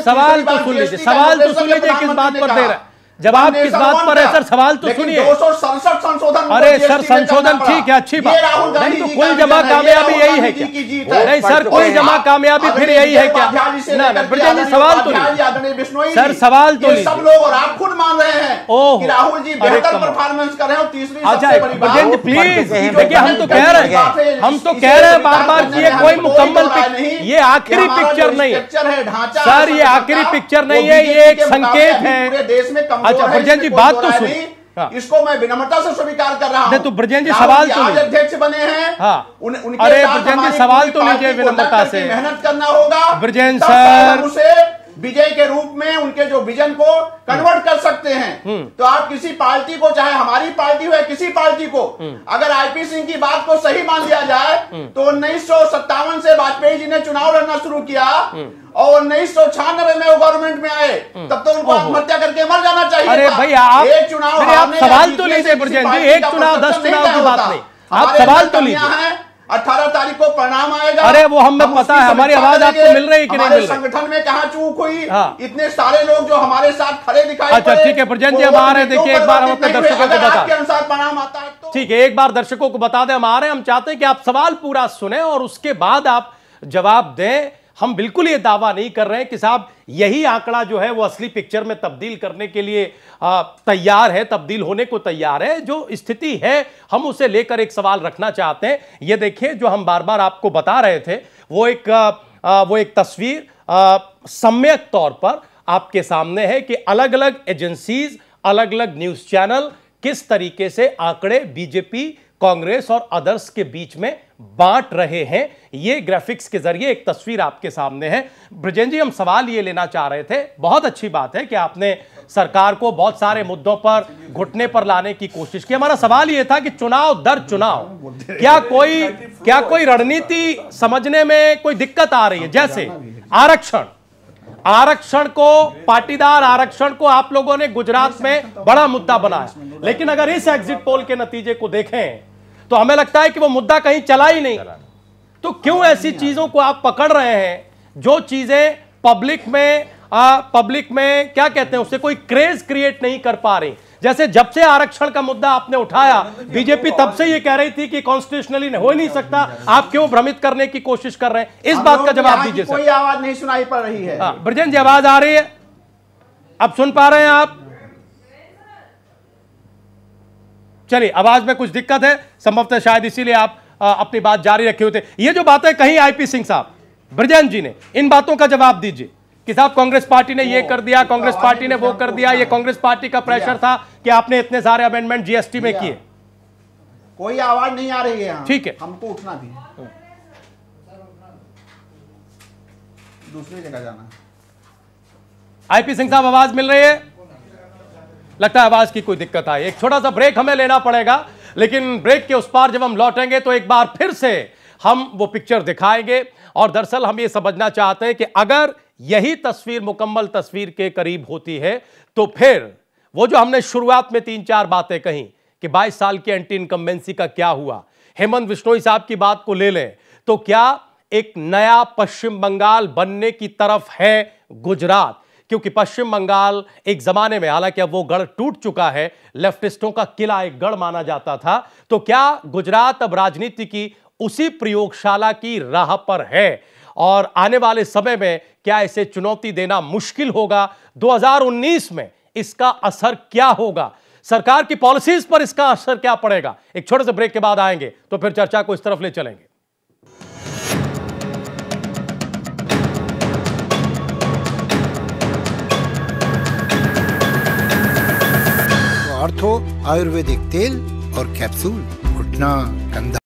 सवाल तो सुन लीजिए सवाल तो सुन लीजिए किस बात पर दे रहे है। जवाब किस बात पर है सर? सवाल तो सुनिए। संशोधन अरे सर संशोधन ठीक है अच्छी बात। नहीं तो कुल जमा कामयाबी यही है क्या? नहीं सर कुल जमा कामयाबी फिर यही है क्या? ना सवाल तो नहीं। सर सवाल तो नहीं। सब लोग और आप खुद मान रहे हैं ओह, राहुल जी बेहतर परफॉर्मेंस कर रहे हैं तीसरी अच्छा सबसे बड़ी बात ब्रजेन जी प्लीज़ देखिए हम तो कह रहे हैं हम तो कह रहे हैं बार बार कि ये कोई मुकम्मल ये आखिरी पिक्चर नहीं। है सर, ये आखिरी पिक्चर नहीं। है, ये एक संकेत है। पूरे देश में अच्छा, ब्रजेंद्र जी, बात तो। नहीं। हाँ। इसको मैं विनम्रता से स्वीकार कर रहा हूँ तो ब्रजेन जी, सवाल तो अध्यक्ष बने हैं हाँ। उन, उनके अरे, ब्रजेंद्र जी, सवाल तो लीजिए विनम्रता से। मेहनत करना होगा ब्रजेन सर सर। विजय के रूप में उनके जो विजन को कन्वर्ट कर सकते हैं। तो आप किसी पार्टी को चाहे हमारी पार्टी हो या किसी पार्टी को अगर आईपी सिंह की बात को सही मान लिया जाए तो उन्नीस सौ सत्तावन से वाजपेयी जी ने चुनाव लड़ना शुरू किया और उन्नीस सौ छियानवे में वो गवर्नमेंट में आए तब तो उनको आत्महत्या करके मर जाना चाहिए अरे आप एक चुनाव आप सवाल तो पार्टी एक चुनाव दस चुनाव की बात नहीं। आप सवाल तो लीजिए। हैं, 18 तारीख को परिणाम आएगा। अरे वो हमें हम पता है, हमारी आवाज़ आपको मिल रही है कि नहीं मिल संगठन में कहा चूक हुई? हाँ। इतने सारे लोग जो हमारे साथ खड़े दिखाई अच्छा, ठीक है, प्रजेंट जी, हम आ रहे हैं, देखिए, एक बार हम अपने दर्शकों को बता आपके अनुसार परिणाम आता है तो ठीक है एक बार दर्शकों को बता दें हम आ रहे हैं हम चाहते हैं कि आप सवाल पूरा सुने और उसके बाद आप जवाब दें। हम बिल्कुल ये दावा नहीं कर रहे हैं कि साहब यही आंकड़ा जो है वो असली पिक्चर में तब्दील करने के लिए तैयार है तब्दील होने को तैयार है। जो स्थिति है हम उसे लेकर एक सवाल रखना चाहते हैं। ये देखिए जो हम बार बार आपको बता रहे थे वो एक आ, वो एक तस्वीर सम्यक तौर पर आपके सामने है कि अलग अलग एजेंसीज अलग अलग न्यूज़ चैनल किस तरीके से आंकड़े बीजेपी कांग्रेस और अदर्स के बीच में बांट रहे हैं। ये ग्राफिक्स के ज़रिए एक तस्वीर आपके सामने है। ब्रजेन जी, हम सवाल ये लेना चाह रहे थे। बहुत अच्छी बात है कि आपने सरकार को बहुत सारे मुद्दों पर घुटने पर लाने की कोशिश की। हमारा सवाल ये था कि चुनाव दर चुनाव, क्या कोई क्या कोई रणनीति समझने में कोई दिक्कत आ रही है? जैसे आरक्षण आरक्षण को, पाटीदार आरक्षण को आप लोगों ने गुजरात में बड़ा मुद्दा बनाया। लेकिन अगर इस एग्जिट पोल के नतीजे को देखें तो हमें लगता है कि वो मुद्दा कहीं चला ही नहीं। तो क्यों ऐसी चीज़ों को आप पकड़ रहे हैं? जो चीज़ें पब्लिक में आ, पब्लिक में क्या कहते हैं उससे कोई क्रेज क्रिएट नहीं कर पा रही। जैसे जब से आरक्षण का मुद्दा आपने उठाया बीजेपी तब से ये कह रही थी कि कॉन्स्टिट्यूशनली हो ही नहीं सकता। आप क्यों भ्रमित करने की कोशिश कर रहे हैं? इस बात का जवाब दीजिए कोई आवाज़ नहीं सुनाई पड़ रही है। हाँ ब्रजेन जी आवाज़ आ रही है? अब सुन पा रहे हैं आप? चलिए आवाज़ में कुछ दिक्कत है संभवतः शायद इसीलिए आप आ, अपनी बात जारी रखे हुए थे ये जो बातें कही आईपी सिंह साहब ब्रजेन जी ने इन बातों का जवाब दीजिए कि साहब कांग्रेस पार्टी ने ये कर दिया कांग्रेस पार्टी ने वो कर दिया ये कांग्रेस पार्टी का प्रेशर था कि आपने इतने सारे अमेंडमेंट जीएसटी में किए। कोई आवाज़ नहीं आ रही है ठीक है। हमको उठना भी दूसरी जगह जाना आईपी सिंह साहब आवाज़ मिल रही है? लगता है आवाज़ की कोई दिक्कत आई। एक छोटा सा ब्रेक हमें लेना पड़ेगा, लेकिन ब्रेक के उस पार जब हम लौटेंगे तो एक बार फिर से हम वो पिक्चर दिखाएँगे। और दरअसल हम ये समझना चाहते हैं कि अगर यही तस्वीर, मुकम्मल तस्वीर के करीब होती है तो फिर वो जो हमने शुरुआत में तीन चार बातें कही कि 22 साल की एंटी इनकम्बेंसी का क्या हुआ, हेमंत बिश्नोई साहब की बात को ले लें तो क्या एक नया पश्चिम बंगाल बनने की तरफ़ है गुजरात? क्योंकि पश्चिम बंगाल एक जमाने में, हालाँकि अब वो गढ़ टूट चुका है, लेफ्टिस्टों का किला एक गढ़ माना जाता था तो क्या गुजरात अब राजनीति की उसी प्रयोगशाला की राह पर है? और आने वाले समय में क्या इसे चुनौती देना मुश्किल होगा? 2019 में इसका असर क्या होगा? सरकार की पॉलिसीज़ पर इसका असर क्या पड़ेगा? एक छोटे से ब्रेक के बाद आएँगे तो फिर चर्चा को इस तरफ़ ले चलेंगे। ऑर्थो आयुर्वेदिक तेल और कैप्सूल घुटना कंधा